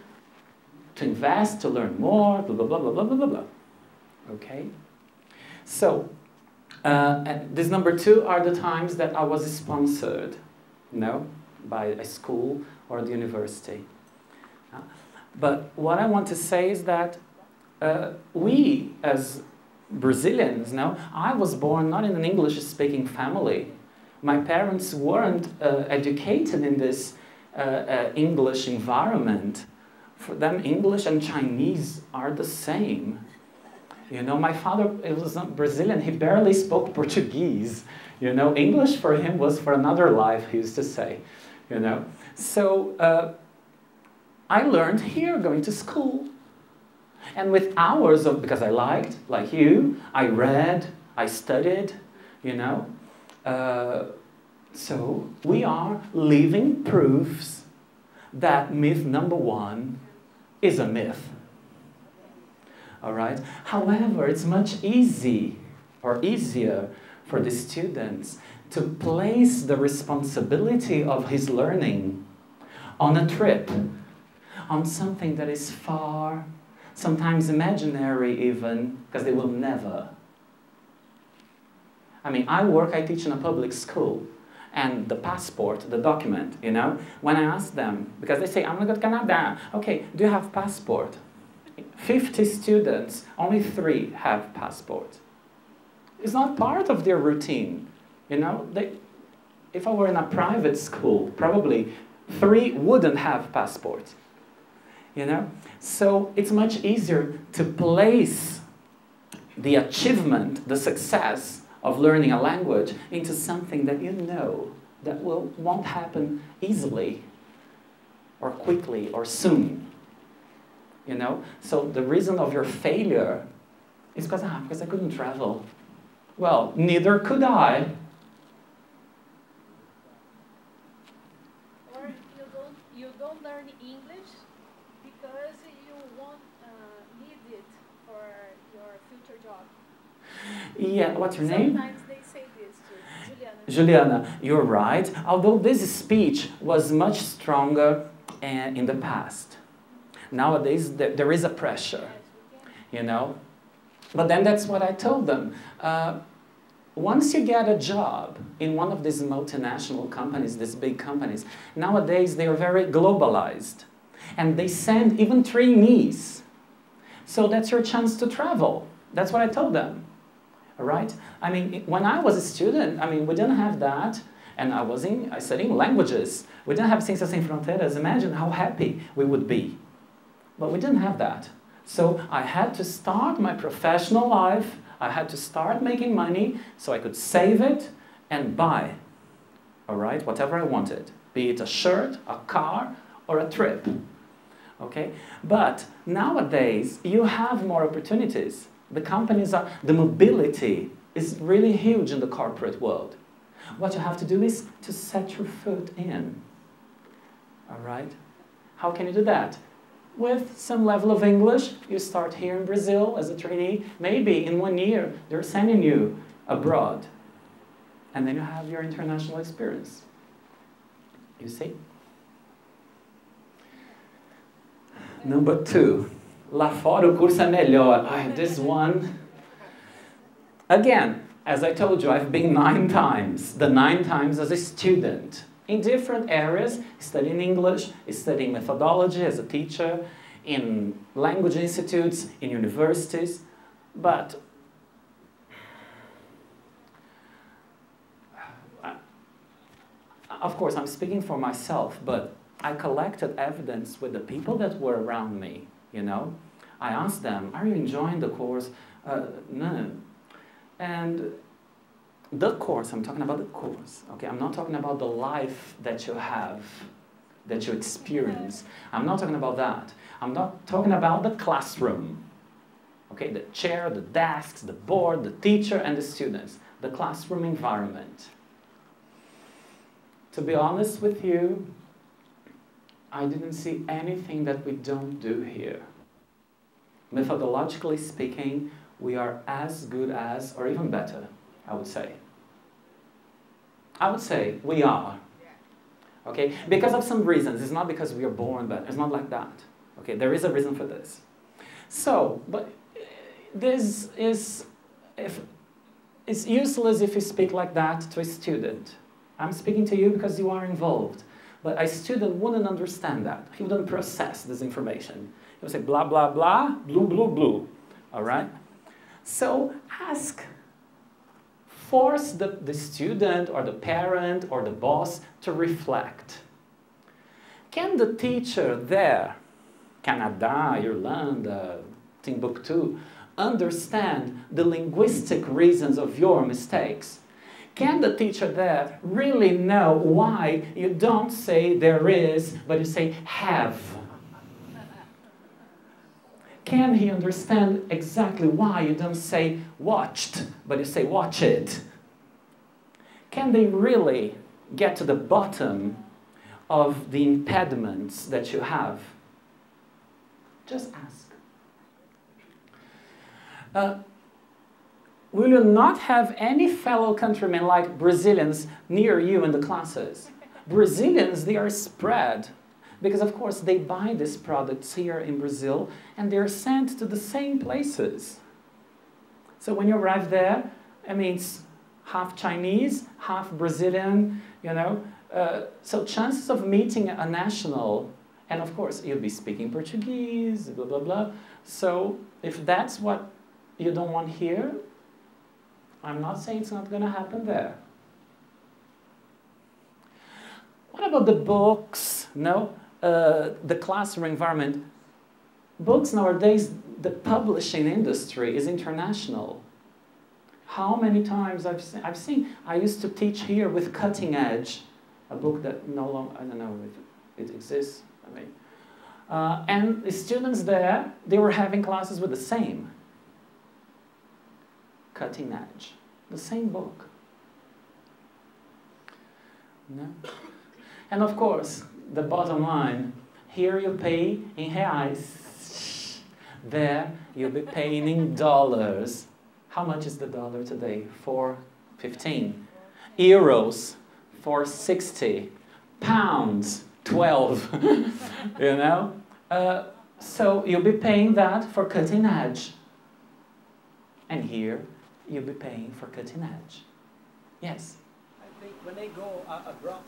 to invest, to learn more, blah, blah, blah, blah, blah, blah, blah. Okay? So, uh, this number two are the times that I was sponsored, you know, by a school or the university. Uh, but what I want to say is that uh, we, as Brazilians, no, I was born not in an English-speaking family. My parents weren't uh, educated in this uh, uh, English environment. For them, English and Chinese are the same. You know, my father was Brazilian. He barely spoke Portuguese. You know, English for him was for another life. He used to say. You know, so uh, I learned here, going to school, and with hours of because I liked, like you, I read, I studied. You know, uh, so we are living proofs that myth number one is a myth all right? However, it's much easy or easier for the students to place the responsibility of his learning on a trip, on something that is far, sometimes imaginary even, because they will never. I mean, I work, I teach in a public school, and the passport, the document, you know, when I ask them, because they say, I'm going to Canada, okay, do you have passport? 50 students, only three have passport. It's not part of their routine. You know, they, if I were in a private school, probably three wouldn't have passport. You know, so it's much easier to place the achievement, the success of learning a language into something that you know that will, won't happen easily or quickly or soon you know? So the reason of your failure is because, ah, because I couldn't travel. Well, neither could I. Or you don't, you don't learn English because you won't uh, need it for your future job. Yeah, what's your name? Sometimes they say this too. Juliana. Juliana, you're right. Although this speech was much stronger uh, in the past. Nowadays, there, there is a pressure, you know. But then that's what I told them. Uh, once you get a job in one of these multinational companies, these big companies, nowadays they are very globalized. And they send even trainees. So that's your chance to travel. That's what I told them. Right? I mean, when I was a student, I mean, we didn't have that. And I was in, studying languages. We didn't have Ciências Sem Fronteiras. Imagine how happy we would be. But we didn't have that. So I had to start my professional life. I had to start making money so I could save it and buy, all right, whatever I wanted, be it a shirt, a car, or a trip. Okay? But nowadays, you have more opportunities. The companies are, the mobility is really huge in the corporate world. What you have to do is to set your foot in. All right? How can you do that? with some level of English. You start here in Brazil as a trainee. Maybe in one year, they're sending you abroad. And then you have your international experience. You see? Number two, lá fora o curso é melhor. this one. Again, as I told you, I've been nine times. The nine times as a student in different areas, studying English, studying methodology as a teacher, in language institutes, in universities, but uh, of course I'm speaking for myself, but I collected evidence with the people that were around me, you know. I asked them, are you enjoying the course? Uh, no. And the course, I'm talking about the course, okay? I'm not talking about the life that you have, that you experience. I'm not talking about that. I'm not talking about the classroom, okay? The chair, the desks, the board, the teacher, and the students. The classroom environment. To be honest with you, I didn't see anything that we don't do here. Methodologically speaking, we are as good as, or even better I would say. I would say we are. Okay? Because of some reasons. It's not because we are born but It's not like that. Okay? There is a reason for this. So, but this is if it's useless if you speak like that to a student. I'm speaking to you because you are involved. But a student wouldn't understand that. He wouldn't process this information. He would say blah, blah, blah, blue, blue, blue. All right? So ask force the, the student or the parent or the boss to reflect. Can the teacher there, Canada, Irlanda, uh, Timbuktu, understand the linguistic reasons of your mistakes? Can the teacher there really know why you don't say there is, but you say have? Can he understand exactly why you don't say watched, but you say watch it? Can they really get to the bottom of the impediments that you have? Just ask. Uh, will you not have any fellow countrymen like Brazilians near you in the classes? Brazilians, they are spread because of course they buy these products here in Brazil and they're sent to the same places. So when you arrive there, I mean, it's half Chinese, half Brazilian, you know. Uh, so chances of meeting a national, and of course you'll be speaking Portuguese, blah, blah, blah. So if that's what you don't want here, I'm not saying it's not going to happen there. What about the books? No? Uh, the classroom environment, books nowadays, the publishing industry is international. How many times I've seen, I've seen, I used to teach here with Cutting Edge, a book that no longer, I don't know if it exists, I mean. Uh, and the students there, they were having classes with the same. Cutting Edge, the same book. No? And of course, the bottom line. Here you pay in reais. There you'll be paying in dollars. How much is the dollar today? 4.15. Euros, 4.60. Pounds, 12. you know? Uh, so you'll be paying that for cutting edge. And here you'll be paying for cutting edge. Yes? I think when they go uh, abroad,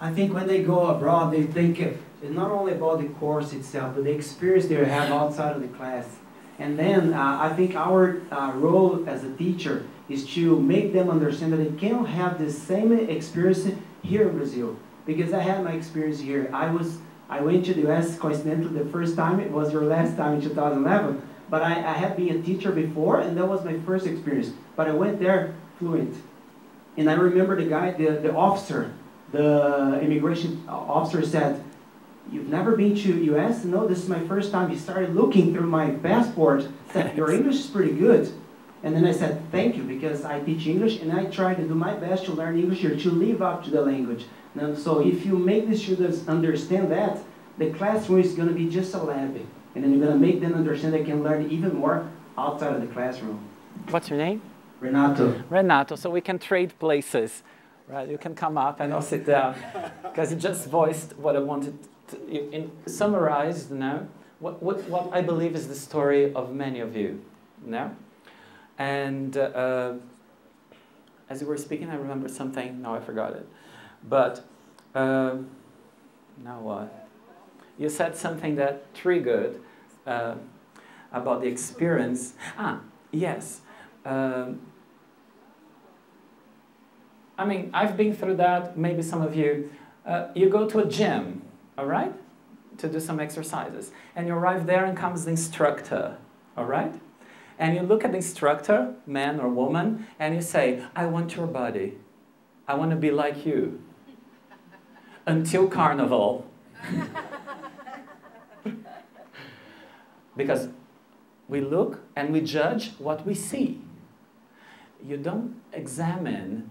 I think when they go abroad, they think it's not only about the course itself, but the experience they have outside of the class. And then uh, I think our uh, role as a teacher is to make them understand that they cannot have the same experience here in Brazil. Because I had my experience here. I was I went to the US coincidentally the first time. It was your last time in 2011. But I, I had been a teacher before, and that was my first experience. But I went there fluent. And I remember the guy, the, the officer, the immigration officer said, You've never been to US? No, this is my first time. He started looking through my passport, said, Your English is pretty good. And then I said, Thank you, because I teach English and I try to do my best to learn English here, to live up to the language. Now, so if you make the students understand that, the classroom is going to be just a lab. And then you're going to make them understand they can learn even more outside of the classroom. What's your name? Renato. Renato, so we can trade places. Right, you can come up and I'll sit down because you just voiced what I wanted to in, summarized now what, what, what I believe is the story of many of you now. And uh, as you were speaking, I remember something. Now I forgot it. But uh, now what? You said something that triggered uh, about the experience. Ah, yes. Um, I mean, I've been through that, maybe some of you. Uh, you go to a gym, all right, to do some exercises, and you arrive there and comes the instructor, all right? And you look at the instructor, man or woman, and you say, I want your body. I want to be like you. Until carnival. because we look and we judge what we see. You don't examine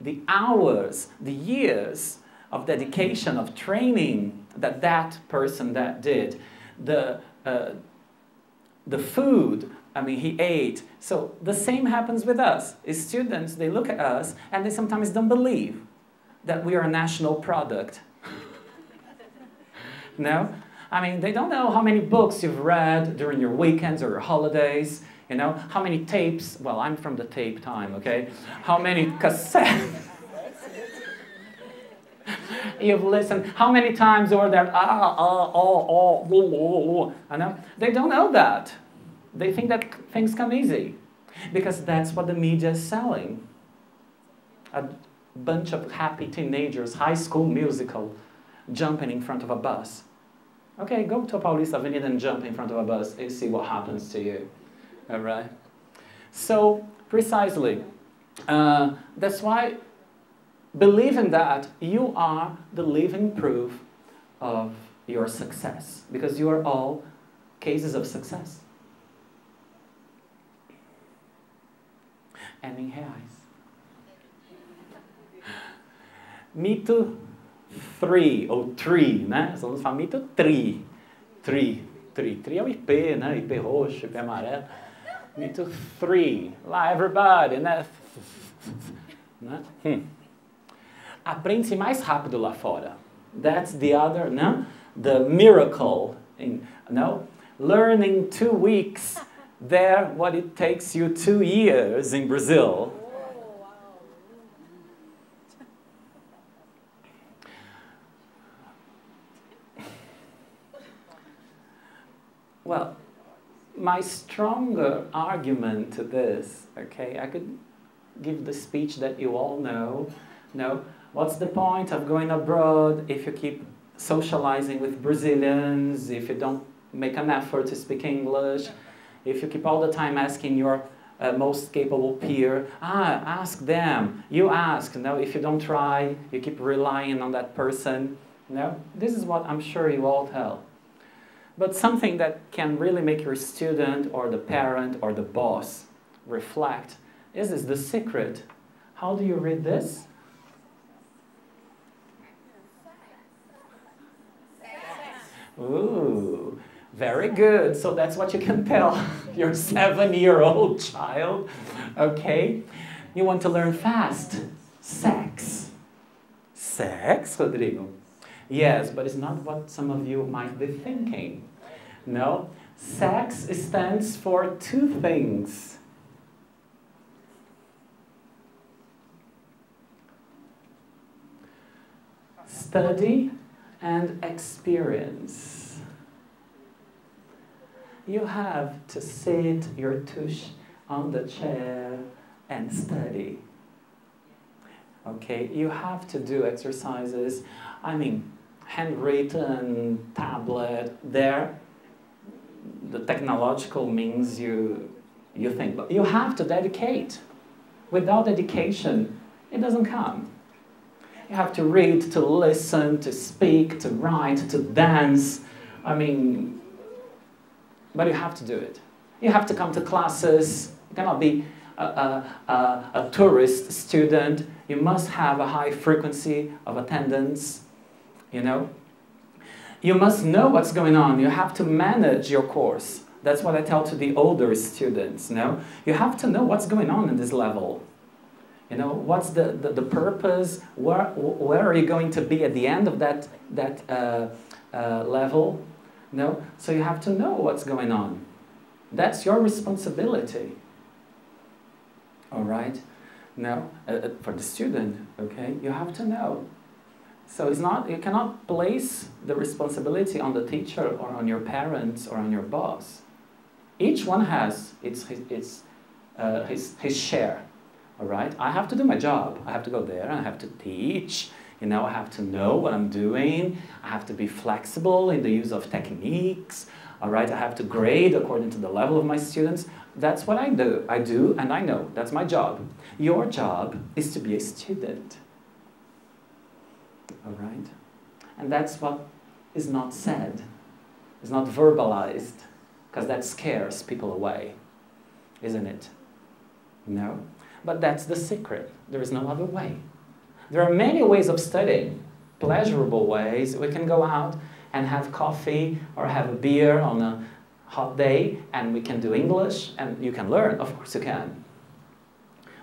the hours, the years of dedication, of training that that person that did, the, uh, the food, I mean, he ate. So the same happens with us. As students, they look at us and they sometimes don't believe that we are a national product. no? I mean, they don't know how many books you've read during your weekends or your holidays. You know, how many tapes, well, I'm from the tape time, okay? How many cassettes you've listened, how many times or that, ah, ah, oh, oh, oh, oh, know? They don't know that. They think that things come easy because that's what the media is selling. A bunch of happy teenagers, high school musical, jumping in front of a bus. Okay, go to Paulista Avenida and jump in front of a bus and see what happens to you. All right? So, precisely. Uh, that's why believe in that you are the living proof of your success because you are all cases of success. And in Me Mito 3, ou tree, né? Os alunos falam mito tree. Tree. Tree. Tree é o IP, né? IP roxo, IP amarelo. Mito 3. Lá, everybody, né? né? Hum. Aprende-se mais rápido lá fora. That's the other, no? The miracle. In, no? Learning two weeks there, what it takes you two years in Brazil. Well, my stronger argument to this, okay, I could give the speech that you all know. No, what's the point of going abroad if you keep socializing with Brazilians, if you don't make an effort to speak English, if you keep all the time asking your uh, most capable peer, ah, ask them, you ask. No, if you don't try, you keep relying on that person. No, this is what I'm sure you all tell. But something that can really make your student or the parent or the boss reflect is this the secret. How do you read this? Ooh, very good. So that's what you can tell your seven year old child. Okay? You want to learn fast? Sex. Sex, Rodrigo? Yes, but it's not what some of you might be thinking. No, sex stands for two things. Study and experience. You have to sit your tush on the chair and study. Okay, you have to do exercises. I mean, handwritten, tablet, there, the technological means you, you think, but you have to dedicate. Without dedication, it doesn't come. You have to read, to listen, to speak, to write, to dance. I mean, but you have to do it. You have to come to classes. You cannot be a, a, a, a tourist student. You must have a high frequency of attendance you know? You must know what's going on. You have to manage your course. That's what I tell to the older students, you know? You have to know what's going on in this level. You know, what's the, the, the purpose? Where, where are you going to be at the end of that, that uh, uh, level? No? So you have to know what's going on. That's your responsibility. All right? Now, uh, uh for the student, okay, you have to know. So it's not, you cannot place the responsibility on the teacher or on your parents or on your boss. Each one has its, its, uh, his, his share, all right? I have to do my job. I have to go there and I have to teach. You know, I have to know what I'm doing. I have to be flexible in the use of techniques. All right, I have to grade according to the level of my students. That's what I do. I do and I know. That's my job. Your job is to be a student. All right? And that's what is not said, is not verbalized, because that scares people away, isn't it? No? But that's the secret. There is no other way. There are many ways of studying, pleasurable ways. We can go out and have coffee or have a beer on a, hot day and we can do English and you can learn, of course you can.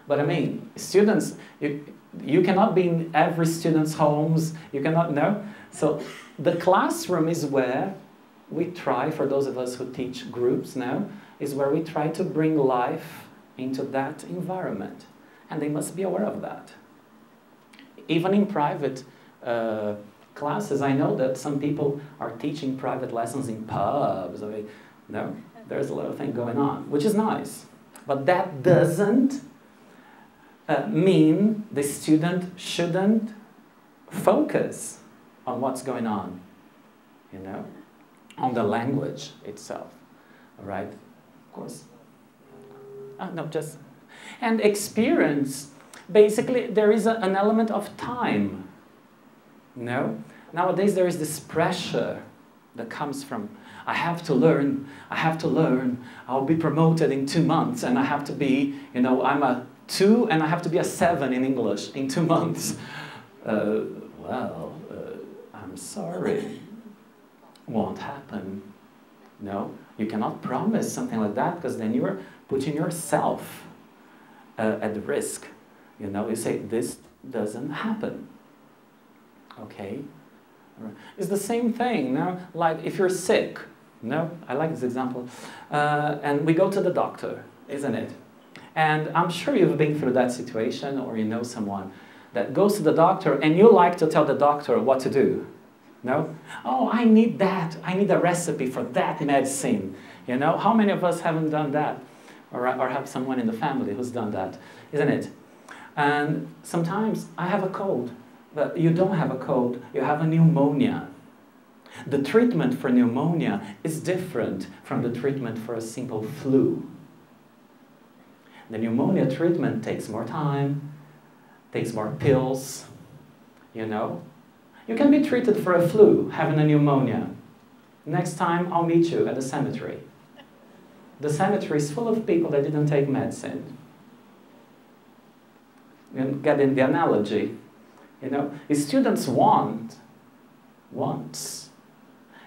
But I mean, students, you, you cannot be in every student's homes, you cannot know. So the classroom is where we try, for those of us who teach groups now, is where we try to bring life into that environment. And they must be aware of that. Even in private uh, classes, I know that some people are teaching private lessons in pubs. I mean, no, there's a little thing going on, which is nice. But that doesn't uh, mean the student shouldn't focus on what's going on, you know, on the language itself, right? Of course. Uh, no, just, and experience, basically there is a, an element of time, know? Nowadays there is this pressure that comes from I have to learn, I have to learn, I'll be promoted in two months and I have to be, you know, I'm a two and I have to be a seven in English in two months. Uh, well, uh, I'm sorry, won't happen. No, you cannot promise something like that because then you're putting yourself uh, at risk. You know, you say, this doesn't happen. Okay? It's the same thing, no? Like if you're sick, no? I like this example. Uh, and we go to the doctor, isn't it? And I'm sure you've been through that situation or you know someone that goes to the doctor and you like to tell the doctor what to do. No? Oh, I need that. I need a recipe for that medicine. You know, how many of us haven't done that? Or, or have someone in the family who's done that, isn't it? And sometimes I have a cold, but you don't have a cold, you have a pneumonia. The treatment for pneumonia is different from the treatment for a simple flu. The pneumonia treatment takes more time, takes more pills, you know. You can be treated for a flu, having a pneumonia. Next time, I'll meet you at the cemetery. The cemetery is full of people that didn't take medicine. You get in the analogy. You know, students want, wants,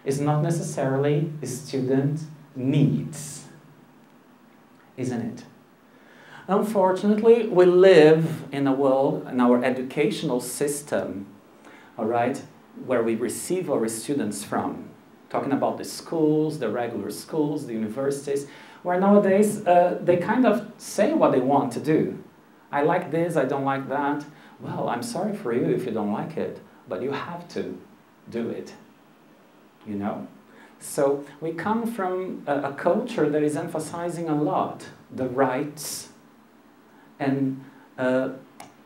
is not necessarily a student needs, isn't it? Unfortunately, we live in a world, in our educational system, all right, where we receive our students from. Talking about the schools, the regular schools, the universities, where nowadays uh, they kind of say what they want to do. I like this, I don't like that. Well, I'm sorry for you if you don't like it, but you have to do it, you know? So we come from a, a culture that is emphasizing a lot the rights and uh,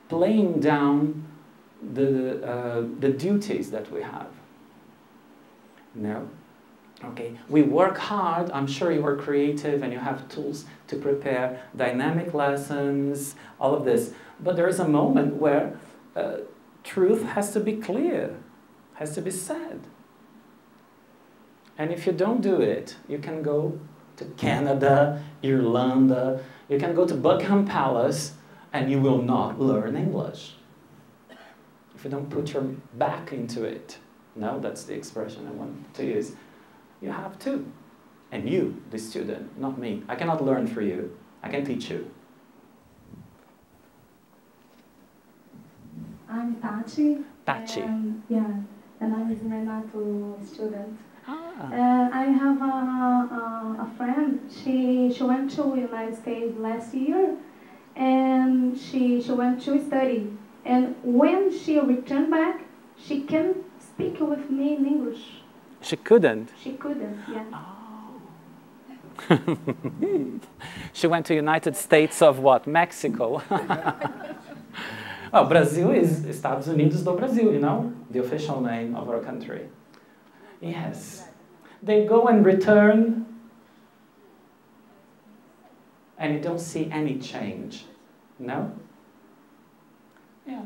playing down the, uh, the duties that we have. No? Okay, we work hard. I'm sure you are creative and you have tools to prepare dynamic lessons, all of this. But there is a moment where uh, truth has to be clear, has to be said. And if you don't do it, you can go to Canada, Ireland, you can go to Buckingham Palace and you will not learn English. If you don't put your back into it. No, that's the expression I want to use. You have to. And you, the student, not me. I cannot learn for you. I can teach you. I'm Tati. Tati. And, yeah, and I'm a Renato student. Ah. Uh, I have a, a, a friend. She she went to United States last year, and she she went to study. And when she returned back, she can speak with me in English. She couldn't. She couldn't. Yeah. she went to United States of what? Mexico. oh, Brazil is Estados Unidos do Brasil, you know? The official name of our country. Yes. They go and return, and you don't see any change. No? Yeah.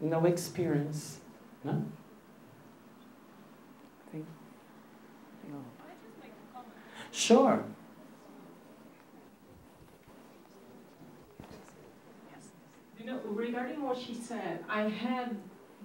No experience. No? Think, think Sure. You know, regarding what she said, I had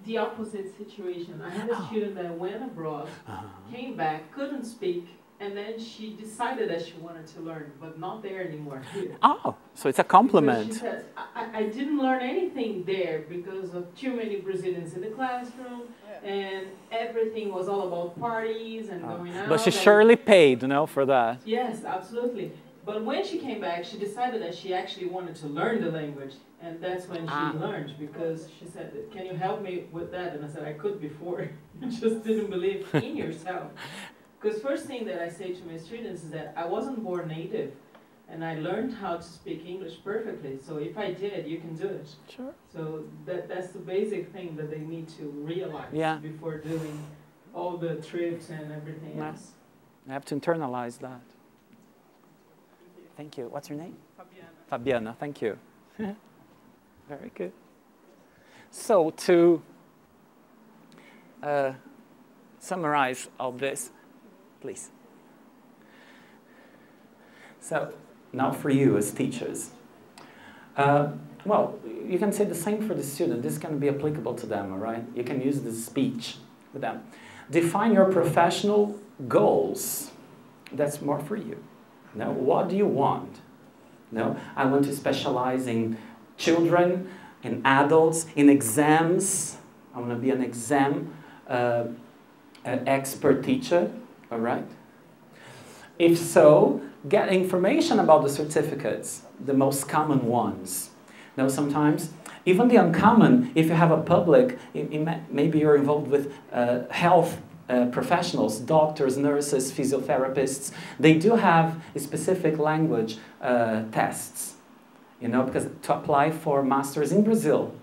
the opposite situation. I had a Oh. student that went abroad, Uh-huh. came back, couldn't speak and then she decided that she wanted to learn, but not there anymore. Here. Oh, so it's a Because compliment. She said, I, I didn't learn anything there because of too many Brazilians in the classroom, and everything was all about parties and Oh. going out. But she surely paid, you know, for that. Yes, absolutely. But when she came back, she decided that she actually wanted to learn the language, and that's when she Ah. learned because she said, "Can you help me with that?" And I said, "I could before. you just didn't believe in yourself." Because first thing that I say to my students is that I wasn't born native, and I learned how to speak English perfectly. So if I did, you can do it. Sure. So that that's the basic thing that they need to realize Yeah. before doing all the trips and everything Yeah. else. I have to internalize that. Thank you. What's your name? Fabiana. Fabiana, thank you. Very good. So, to uh, summarize all this, please. So, now for you as teachers. Uh, well, you can say the same for the student. This can be applicable to them, all right? You can use this speech with them. Define your professional goals. That's more for you. No, what do you want? No, I want to specialize in children, in adults, in exams. I want to be an exam uh, an expert teacher, all right? If so, get information about the certificates, the most common ones. Now, sometimes, even the uncommon, if you have a public, it- it may- maybe you're involved with uh, health uh, professionals, doctors, nurses, physiotherapists, they do have specific language uh, tests, you know, because to apply for masters in Brazil,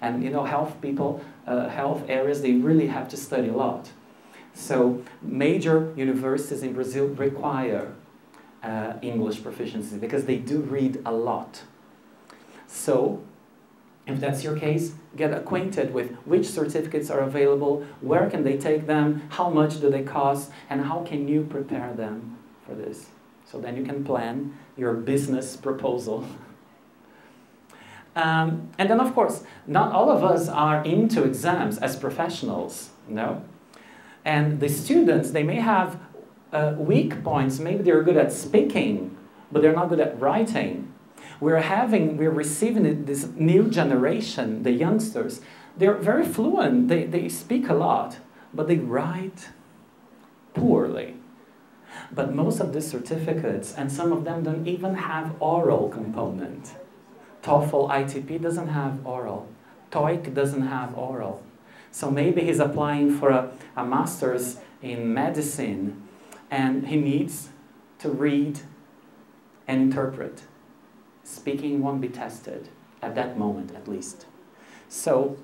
and you know, health people, uh, health areas, they really have to study a lot. So major universities in Brazil require uh, English proficiency because they do read a lot. So if that's your case, get acquainted with which certificates are available, where can they take them, how much do they cost, and how can you prepare them for this. So then you can plan your business proposal. Um, and then, of course, not all of us are into exams as professionals, no? And the students, they may have uh, weak points. Maybe they're good at speaking, but they're not good at writing. We're having, we're receiving this new generation, the youngsters. They're very fluent. They, they speak a lot, but they write poorly. But most of the certificates, and some of them don't even have oral component. TOEFL ITP doesn't have oral. TOEIC doesn't have oral. So maybe he's applying for a, a master's in medicine and he needs to read and interpret. Speaking won't be tested at that moment, at least. So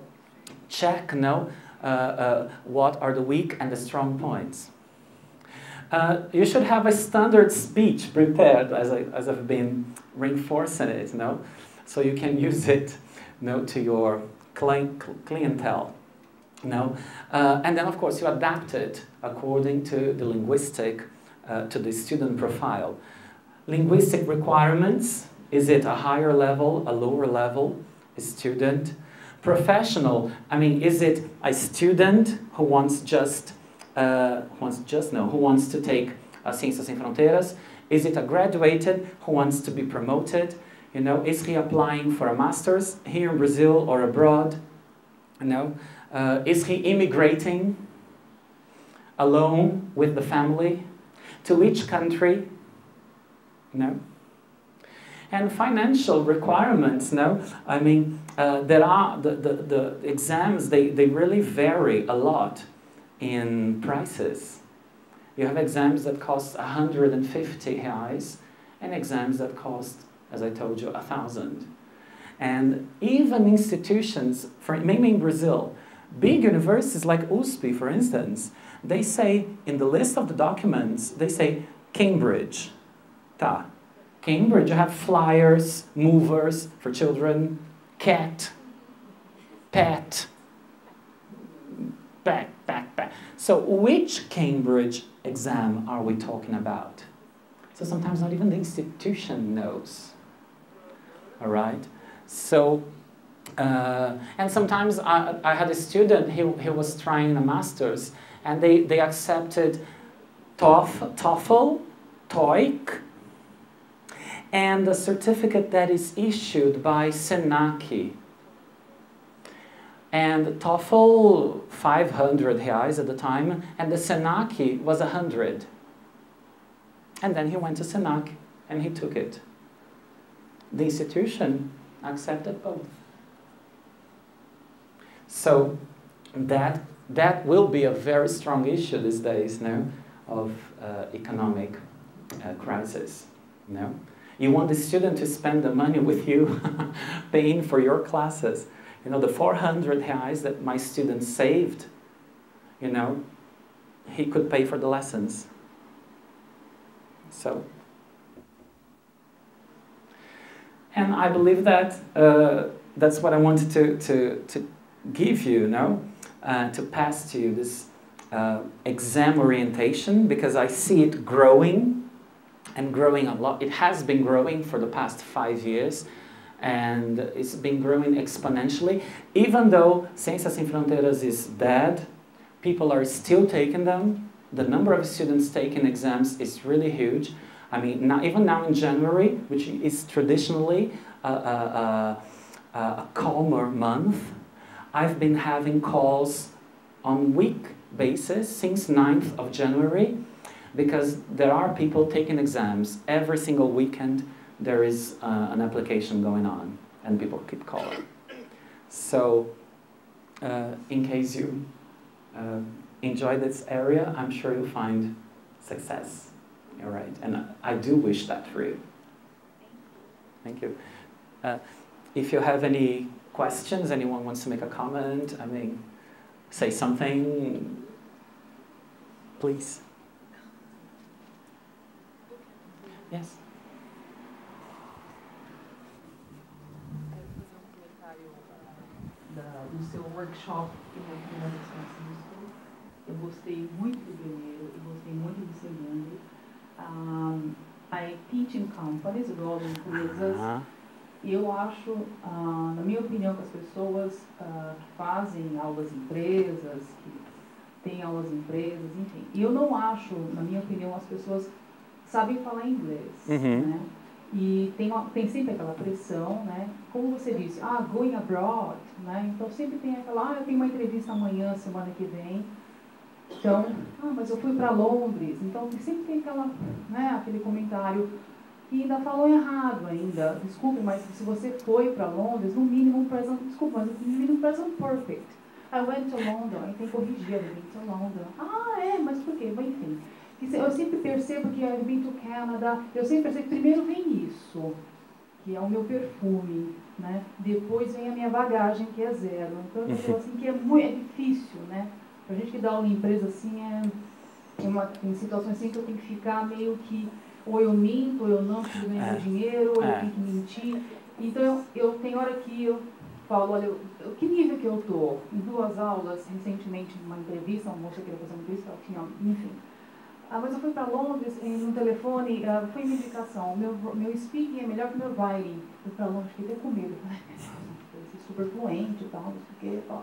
check, no, uh, uh, what are the weak and the strong points. Uh, you should have a standard speech prepared, as, I, as I've been reinforcing it, no? So you can use it, no, to your client, clientele. No, uh, and then of course you adapt it according to the linguistic, uh, to the student profile. Linguistic requirements, is it a higher level, a lower level, a student? Professional, I mean, is it a student who wants just, uh, wants just, no, who wants to take uh, Ciências Sem Fronteiras? Is it a graduated who wants to be promoted? You know, is he applying for a master's here in Brazil or abroad? You know, uh, is he immigrating alone with the family? To which country? No. And financial requirements, no? I mean, uh, there are the, the, the exams, they, they really vary a lot in prices. You have exams that cost 150 reais and exams that cost, as I told you, a thousand. And even institutions, for, maybe in Brazil, big universities like USP, for instance, they say in the list of the documents, they say Cambridge. Tá. Cambridge, you have flyers, movers for children, KET, pet, back, back, back. So which Cambridge exam are we talking about? So sometimes not even the institution knows. All right? So, uh, and sometimes I, I had a student, he, he was trying a master's, and they, they accepted TOEFL, TOEFL, TOEIC, and the certificate that is issued by SENAC. And TOEFL, 500 reais at the time, and the SENAC was 100. And then he went to SENAC and he took it. The institution accepted both. So that, that will be a very strong issue these days, no, of uh, economic uh, crisis. No? You want the student to spend the money with you, paying for your classes. You know, the 400 reais that my student saved, you know, he could pay for the lessons. So, and I believe that uh, that's what I wanted to, to, to give you, you know, uh, to pass to you this uh, exam orientation because I see it growing and growing a lot. It has been growing for the past five years and it's been growing exponentially. Even though Ciências Sem Fronteiras is dead, people are still taking them. The number of students taking exams is really huge. I mean, now, even now in January, which is traditionally a, a, a, a calmer month, I've been having calls on week basis since 9th of January because there are people taking exams every single weekend there is uh, an application going on and people keep calling. So uh, in case you uh, enjoy this area I'm sure you'll find success. All right and I do wish that for you. Thank you. Uh, if you have any questions anyone wants to make a comment I mean say something please yes do seu workshop que foi a primeira Francisco. Eu gostei muito do primeiro e gostei muito do segundo. Um, I teach in companies, eu dou aulas em empresas. Uh -huh. Eu acho, uh, na minha opinião, que as pessoas uh, que fazem aulas em empresas, que têm aulas em empresas, enfim, eu não acho, na minha opinião, as pessoas sabem falar inglês, Uhum. né? E tem, tem sempre aquela pressão, né? Como você disse, ah, going abroad, né? Então sempre tem aquela, ah, eu tenho uma entrevista amanhã, semana que vem. Então, ah, mas eu fui para Londres. Então sempre tem aquela, né, aquele comentário que ainda falou errado ainda. Desculpe, mas se você foi para Londres, no mínimo present, desculpa, mas no mínimo um present perfect. I went to London, aí tem que corrigir, I went to London. Ah, é, mas por quê? Mas enfim. Eu sempre percebo que I've been to Canada, eu sempre percebo que primeiro vem isso, que é o meu perfume, né? Depois vem a minha bagagem, que é zero. Então eu falo assim que é muito é difícil, né? Pra gente que dá em empresa assim, é, é uma, tem situações assim que eu tenho que ficar meio que ou eu minto, ou eu não preciso ganhar É. dinheiro, ou eu É. tenho que mentir. Então eu, eu tenho hora que eu falo, olha, eu, eu- que nível que eu tô? Em duas aulas, recentemente, numa entrevista, uma moça queria fazer uma entrevista, ela tinha, enfim. Ah, mas eu fui para Londres em um telefone, ah, foi uma indicação. Meu, meu speaking é melhor que meu writing. Fui para Londres, fiquei até com medo. Falei, "Meu Deus, super fluente e tal, não sei o quê. Ó.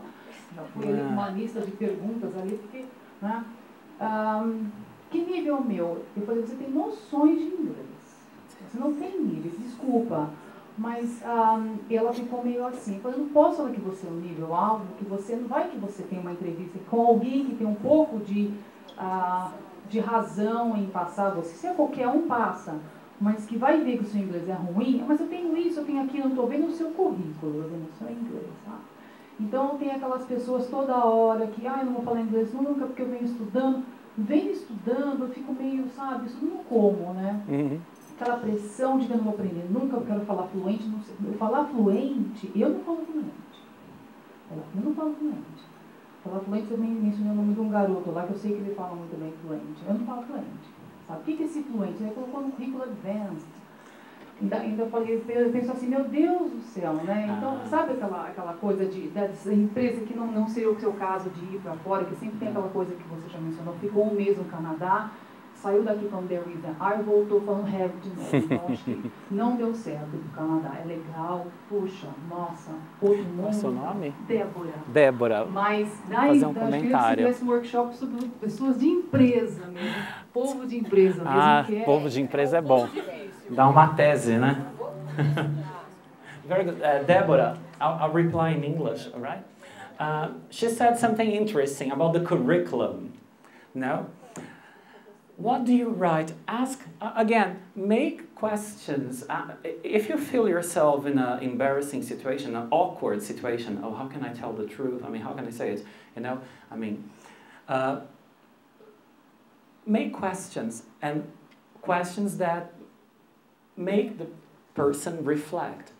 Já fui ali com uma lista de perguntas ali, porque. Né? Ahm, que nível meu? Eu falei, você tem noções de inglês. Você não tem níveis, desculpa. Mas ela ficou meio assim. Eu falei, eu não posso falar que você é um nível alto, que você não vai que você tem uma entrevista com alguém que tem um pouco de, ah, de razão em passar você. Se é qualquer um, passa. Mas que vai ver que o seu inglês é ruim, mas eu tenho isso, eu tenho aquilo, eu estou vendo o seu currículo, eu vendo o seu inglês. Tá? Então tem aquelas pessoas toda hora que, ah, eu não vou falar inglês nunca porque eu venho estudando. Venho estudando, eu fico meio, sabe, estudando como, né? Uhum. aquela pressão de que eu não vou aprender nunca, eu quero falar fluente. Não sei. Eu falar fluente, eu não falo fluente. Eu não falo fluente. Falar fluente também me ensinou o nome de um garoto lá que eu sei que ele fala muito bem fluente. Eu não falo fluente. Sabe? O que é esse fluente? Ele colocou no currículo advanced. Ainda, ainda falei, eu penso assim, meu Deus do céu, né? Então, Ah. sabe aquela, aquela coisa de, dessa empresa que não, não seria o seu caso de ir para fora, que sempre tem aquela coisa que você já mencionou, ficou um mês no Canadá, saiu daqui falando there is an, aí voltou falando have de novo. Então acho que não deu certo do Canadá. É legal, puxa, nossa, outro mundo. Qual é o seu nome? Débora. Débora. Mas daí Fazer um acho que comentário. se tivesse um workshop sobre pessoas de empresa mesmo, povo de empresa mesmo. Ah, que é, povo de empresa é bom. Difícil. Dá uma tese, né? Very good. Uh, Deborah, I'll, I'll reply in English, all right? Uh, she said something interesting about the curriculum. No? What do you write? Ask, uh, again, make questions. Uh, if you feel yourself in an embarrassing situation, an awkward situation, oh, how can I tell the truth? I mean, how can I say it? You know, I mean, uh, make questions and questions that make the person reflect.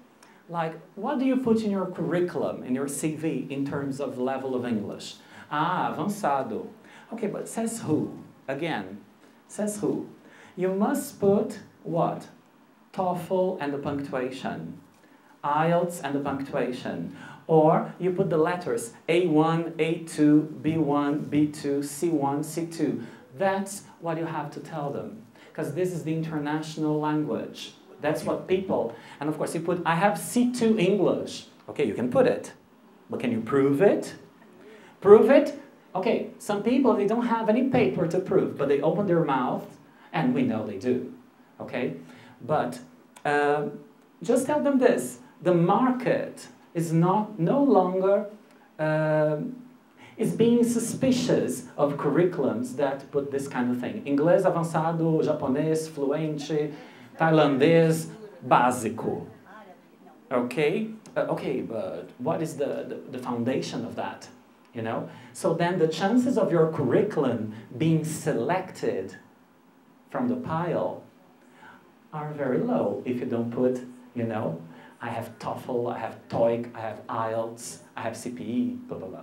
Like, what do you put in your curriculum, in your CV, in terms of level of English? Ah, avançado. Okay, but says who? Again, says who? You must put what? TOEFL and the punctuation, IELTS and the punctuation. Or you put the letters A1, A2, B1, B2, C1, C2. That's what you have to tell them. Because this is the international language. That's what people, and of course you put, I have C2 English. Okay, you can put it. But can you prove it? Prove it? Okay, some people, they don't have any paper to prove, but they open their mouth, and we know they do. Okay? But um, just tell them this the market is not no longer um, is being suspicious of curriculums that put this kind of thing. Inglês avançado, japonês fluente, tailandês básico. Okay? Uh, okay, but what is the, the, the foundation of that? You know? So then the chances of your curriculum being selected from the pile are very low if you don't put, you know, I have TOEFL, I have TOEIC, I have IELTS, I have CPE, blah, blah, blah.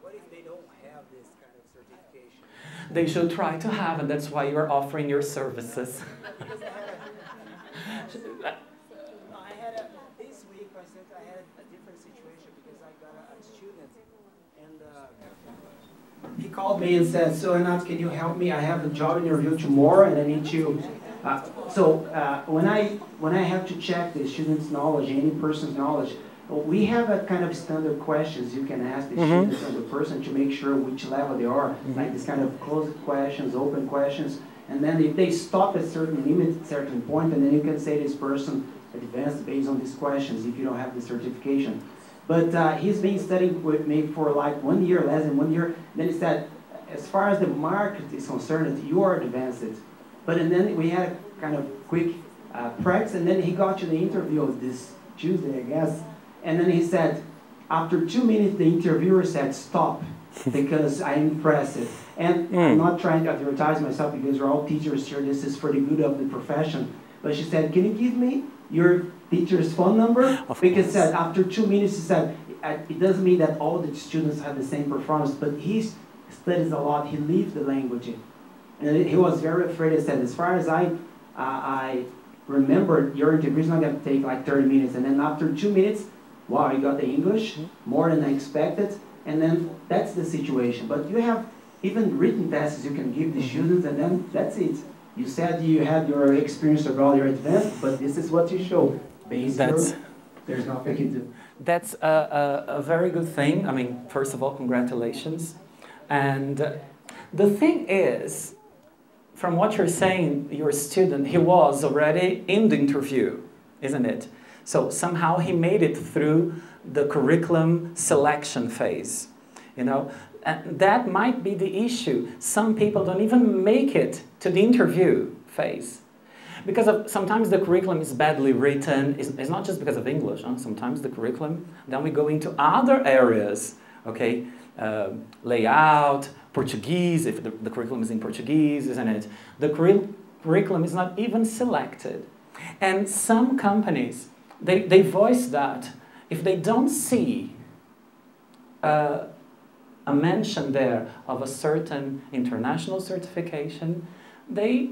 What if they don't have this kind of certification? They should try to have, and that's why you're offering your services. I had a, this week, I said I had a different situation because I got a, a student and uh, he called me and said, so Anat, can you help me? I have a job interview tomorrow and I need to. Uh, so uh, when I when I have to check the student's knowledge, any person's knowledge, we have a kind of standard questions you can ask the Mhm. student or the person to make sure which level they are, like this kind of closed questions, open questions. And then if they stop at certain limit, certain point, and then you can say this person advanced based on these questions if you don't have the certification. But uh, he's been studying with me for like one year, less than one year. Then he said, as far as the market is concerned, you are advanced. But and then we had a kind of quick uh, practice, and then he got to the interview this Tuesday, I guess. And then he said, after two minutes, the interviewer said, stop, because I'm impressed. And I'm Mm. not trying to advertise myself because we're all teachers here. This is for the good of the profession. But she said, can you give me your teacher's phone number? Of because after two minutes, he said, "Uh, it doesn't mean that all the students have the same performance, but he studies a lot. He lives the language. And he was very afraid. He said, as far as I, uh, I remember, your interview is not going to take like 30 minutes. And then after two minutes, wow, you got the English more than I expected. And then that's the situation. But you have even written tests you can give the Mhm. students, and then that's it. You said you had your experience abroad, you're advanced, but this is what you show. Based That's- there's nothing you can do. That's a, a, a very good thing. I mean, first of all, congratulations. And uh, the thing is, from what you're saying, your student, he was already in the interview, isn't it? So somehow he made it through the curriculum selection phase, you know? And that might be the issue. Some people don't even make it to the interview phase. Because of, sometimes the curriculum is badly written. It's, it's not just because of English. Huh? Sometimes the curriculum. Then we go into other areas. Okay, Um layout, Portuguese. If the, the curriculum is in Portuguese, isn't it? The curri- curriculum is not even selected. And some companies they, they voice that if they don't see uh, a mention there of a certain international certification, they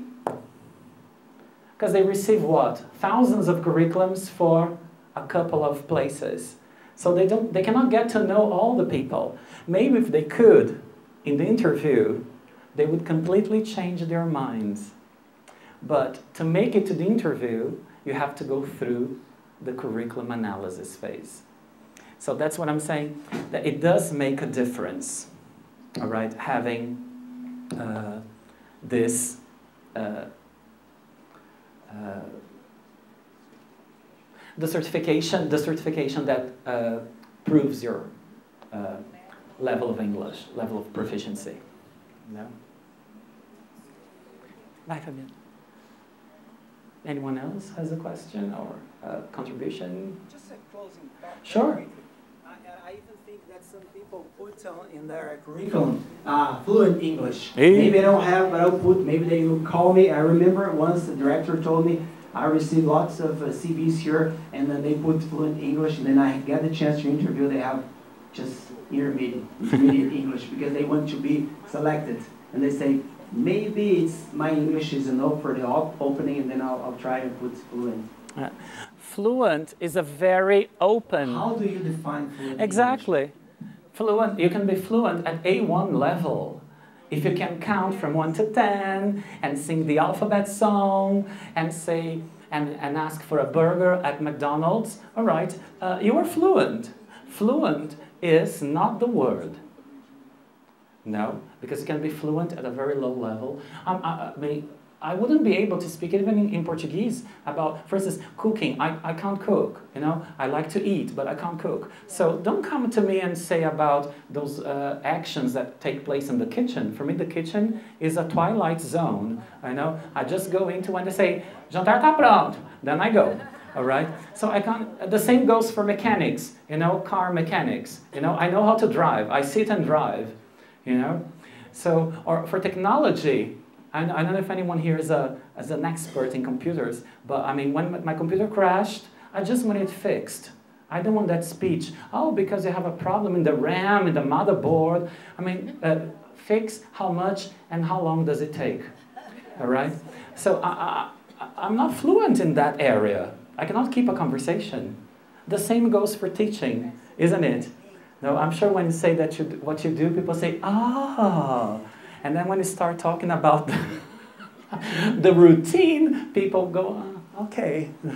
because they receive what thousands of curriculums for a couple of places so they don't they cannot get to know all the people maybe if they could in the interview they would completely change their minds. But to make it to the interview, you have to go through the curriculum analysis phase. So that's what I'm saying, that it does make a difference, all right, having uh, this uh, uh, the certification, the certification that uh, proves your uh, level of English, level of proficiency. No? Vai, Fabian. Anyone else has a question or a contribution? Just a closing thought. Sure. I, I even think that some people put on in their curriculum uh, fluent English. Hey. Maybe I don't have, but I'll put. Maybe they will call me. I remember once the director told me I received lots of uh, CVs here, and then they put fluent English, and then I get the chance to interview. They have just intermediate, intermediate English because they want to be selected, and they say maybe it's my English is enough for the op- opening, and then I'll, I'll try to put fluent. Fluent is a very open. How do you define fluent? English? Fluent, you can be fluent at A1 level. If you can count from 1 to 10 and sing the alphabet song and say and, and ask for a burger at McDonald's, all right, uh, you are fluent. Fluent is not the word. No, because you can be fluent at a very low level. Um, I, I mean, I wouldn't be able to speak even in, in Portuguese about, for instance, cooking. I, I can't cook, you know. I like to eat, but I can't cook. So don't come to me and say about those uh, actions that take place in the kitchen. For me, the kitchen is a twilight zone. you know. I just go into when they say, jantar tá pronto. Then I go. All right. So I can't. The same goes for mechanics. You know, car mechanics. You know, I know how to drive. I sit and drive. You know. So, or for technology, I, don't know if anyone here is, a, is an expert in computers, but I mean, when my computer crashed, I just want it fixed. I don't want that speech. Oh, because you have a problem in the RAM, in the motherboard. I mean, uh, fix how much and how long does it take? All right? So I, I, I'm not fluent in that area. I cannot keep a conversation. The same goes for teaching, isn't it? No, I'm sure when you say that you, what you do, people say, ah. And then when you start talking about the, the routine, people go, "Ah, okay.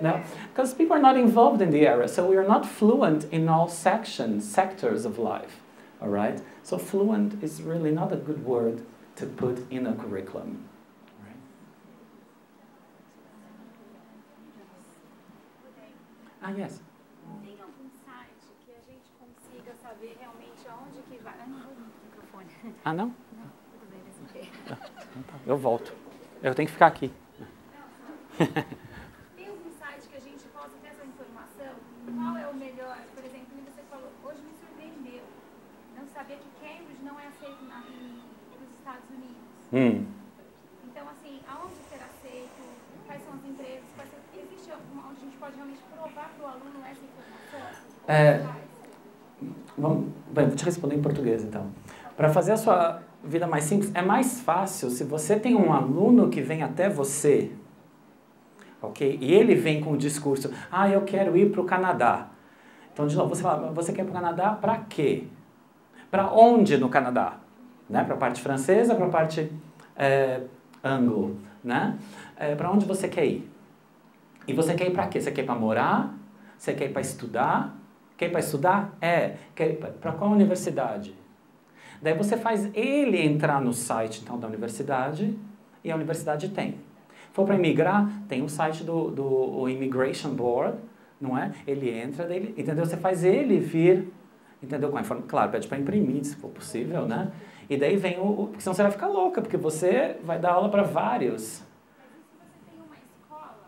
No, because people are not involved in the area, so we are not fluent in all sections, sectors of life. All right? So fluent is really not a good word to put in a curriculum. Right? Ah, yes. Tem algum site que a gente consiga saber realmente aonde que vai. Eu não vou no. Ah, não? Eu volto. Eu tenho que ficar aqui. Tem algum site que a gente possa ter essa informação? Qual é o melhor? Por exemplo, você falou, hoje me surpreendeu. Não sabia que Cambridge não é aceito na, em, nos Estados Unidos. Hum. Então, assim, aonde ser aceito? Quais são as empresas? Quais são- existe alguma onde a gente pode realmente provar para o aluno essa informação? É. Vamos, bem, vou te responder em português então. Para fazer a sua vida mais simples, é mais fácil se você tem um aluno que vem até você, ok? E ele vem com o discurso: ah, eu quero ir para o Canadá. Então, de novo, você fala: você quer ir para o Canadá para quê? Para onde no Canadá? Né? Para a parte francesa, para a parte é, anglo, né? para onde você quer ir? E você quer ir para quê? Você quer ir para morar? Você quer ir para estudar? Quer ir para estudar? É. Quer ir para qual universidade? Daí você faz ele entrar no site então, da universidade e a universidade tem. For para imigrar, tem o site do, do Immigration Board, não é? Ele entra, daí, entendeu? Você faz ele vir, entendeu? Com a informa- Claro, pede para imprimir, se for possível, né? E daí vem o, o. Porque senão você vai ficar louca, porque você vai dar aula para vários. Mas se você tem uma escola?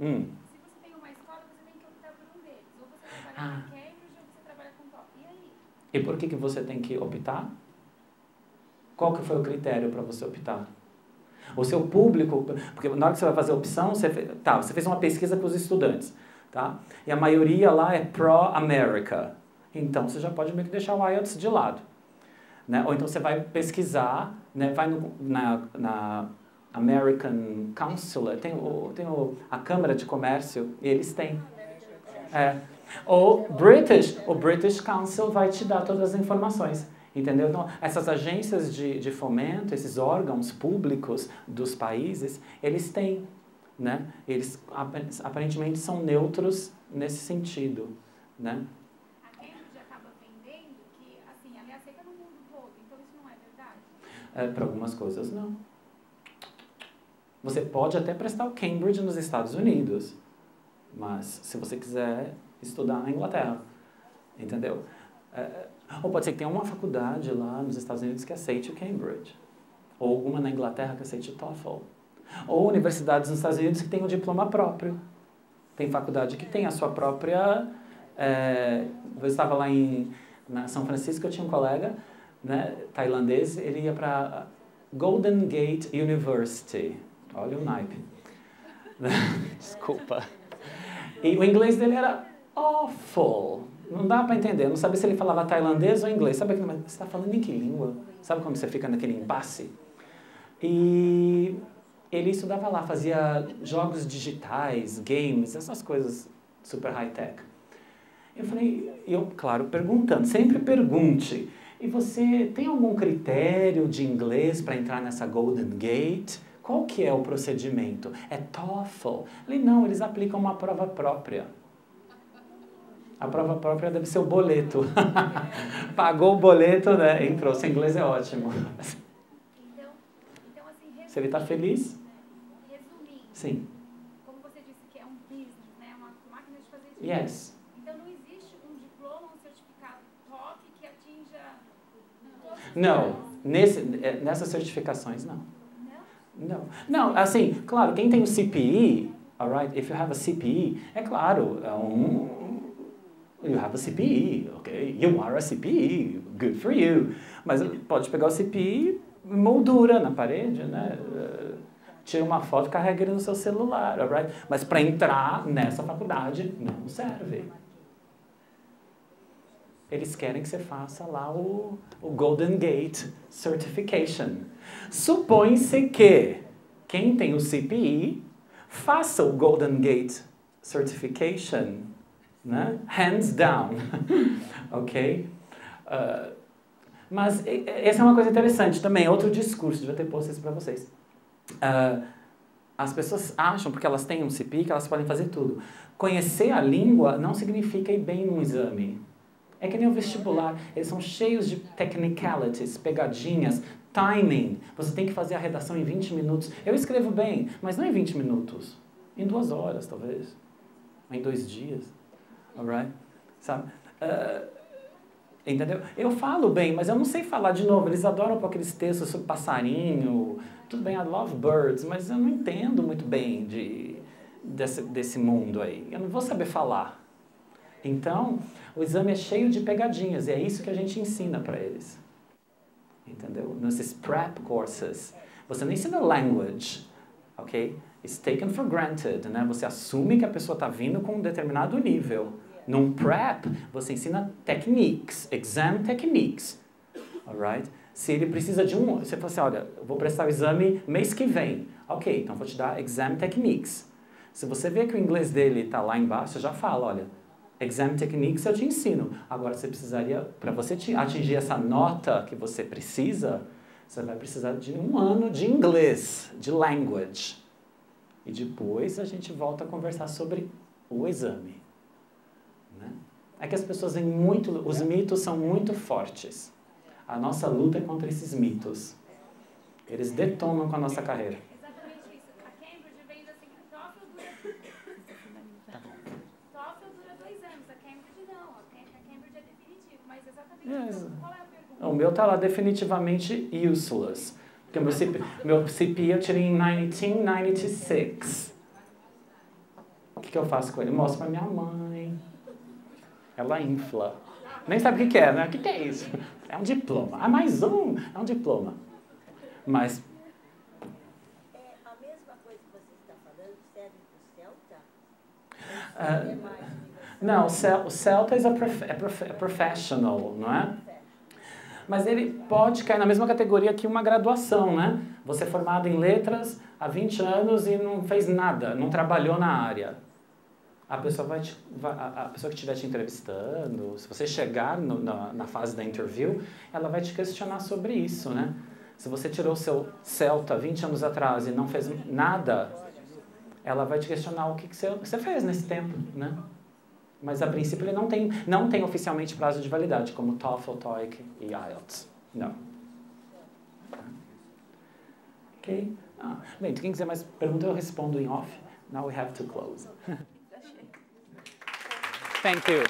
Hum. Se você tem uma escola, você tem que optar por um deles. Ou você trabalha Ah. com Cambridge ou você trabalha com Top. E aí? E por que, que você tem que optar? Qual que foi o critério para você optar? O seu público, porque na hora que você vai fazer a opção, você fez, tá, você fez uma pesquisa com os estudantes, tá? E a maioria lá é pró-America. Então você já pode meio que deixar o IELTS de lado. Né? Ou então você vai pesquisar, né? vai no, na, na American Consulate, tem, o, tem o, a Câmara de Comércio, e eles têm. É. Ou British, o British Council vai te dar todas as informações. Entendeu? Então, essas agências de, de fomento, esses órgãos públicos dos países, eles têm, né? Eles aparentemente são neutros nesse sentido, né? A Cambridge acaba vendendo que, assim, é aceita no mundo todo, então isso não é verdade? É, para algumas coisas, não. Você pode até prestar o Cambridge nos Estados Unidos, mas se você quiser estudar na Inglaterra, entendeu? É, ou pode ser que tenha uma faculdade lá nos Estados Unidos que aceite o Cambridge, ou alguma na Inglaterra que aceite o TOEFL, ou universidades nos Estados Unidos que tenham um diploma próprio. Tem faculdade que tem a sua própria. É, eu estava lá em na São Francisco, eu tinha um colega né, tailandês, ele ia para Golden Gate University. Olha o naipe. Desculpa. E o inglês dele era awful. Não dá para entender. Não sabia se ele falava tailandês ou inglês. Sabe aquele, você está falando em que língua? Sabe quando você fica naquele impasse? E ele estudava lá, fazia jogos digitais, games, essas coisas super high-tech. Eu falei, eu, claro, perguntando, sempre pergunte. E você tem algum critério de inglês para entrar nessa Golden Gate? Qual que é o procedimento? É TOEFL? Ele não, eles aplicam uma prova própria. A prova própria deve ser o boleto. Pagou o boleto, né? Entrou. Seu inglês é ótimo. Então, então assim, resumindo, Se ele está feliz, né, resumindo, sim. como você disse que é um business, né? Uma máquina de fazer dinheiro. Yes. Então não existe um diploma, um certificado TOEFL que atinja Não. Nesse, eh, nessas certificações, não. Não? Não. Não, assim, claro, quem tem o CPE, alright, if you have a CPE, é claro, é um, you have a CPE, ok? You are a CPE, good for you. Mas pode pegar o CPE e moldura na parede, né? Eh, Tira uma foto, carrega ele no seu celular, alright? Mas para entrar nessa faculdade, não serve. Eles querem que você faça lá o, o Golden Gate Certification. Supõe-se que quem tem o CPE faça o Golden Gate Certification, né? Hands down, ok? Uh, mas essa é uma coisa interessante também, outro discurso, devia ter posto isso para vocês. Uh, as pessoas acham, porque elas têm um CPI, que elas podem fazer tudo. Conhecer a língua não significa ir bem num exame. É que nem o vestibular. Eles são cheios de technicalities, pegadinhas, timing. Você tem que fazer a redação em 20 minutos. Eu escrevo bem, mas não em 20 minutos. Em duas horas, talvez. Em dois dias. Alright? Sabe? Ah, entendeu? Eu falo bem, mas eu não sei falar de novo. Eles adoram aqueles textos sobre passarinho. Tudo bem, I love birds, mas eu não entendo muito bem de, desse, desse mundo aí. Eu não vou saber falar. Então, o exame é cheio de pegadinhas e é isso que a gente ensina para eles. Entendeu? Nesses prep courses, você não ensina language, ok? It's taken for granted, né? Você assume que a pessoa está vindo com um determinado nível. Num prep, você ensina techniques, exam techniques, alright? Se ele precisa de um, você fala assim, olha, vou prestar o exame mês que vem. Ok, então vou te dar exam techniques. Se você vê que o inglês dele está lá embaixo, você já fala, olha, exam techniques eu te ensino. Agora você precisaria, para você atingir essa nota que você precisa, você vai precisar de um ano de inglês, de language. E depois a gente volta a conversar sobre o exame. É que as pessoas têm muito, os mitos são muito fortes. A nossa luta é contra esses mitos. Eles detonam com a nossa carreira. Exatamente isso. A Cambridge vem TOEFL dura... TOEFL dura dois anos, a Cambridge não. A Cam- a Cambridge definitivo, mas exatamente Yes. qual a pergunta? O meu tá lá definitivamente useless. Porque meu CP, meu CP eu tirei em 1996. O que, que eu faço com ele? Mostro pra minha mãe. Ela infla. Nem sabe o que, é, né? O que, é isso? É um diploma. Ah, mais um! É um diploma. Mas É a mesma coisa que você está falando serve para o Celta? É mais universal? Não, o Cel- o Celta a prof- é prof- é professional, não é? Mas ele pode cair na mesma categoria que uma graduação, né? Você é formado em letras há 20 anos e não fez nada, não trabalhou na área. A pessoa, vai te, vai, a, pessoa que estiver te entrevistando, se você chegar no, na, na fase da interview, ela vai te questionar sobre isso, né? Se você tirou o seu Celta 20 anos atrás e não fez nada, ela vai te questionar o que, que você, você fez nesse tempo, né? Mas a princípio ele não tem, não tem oficialmente prazo de validade, como TOEFL, TOEIC e IELTS. Não. Ok? Ah, bem, quem quiser mais pergunta, eu respondo em off. Now we have to close. Thank you.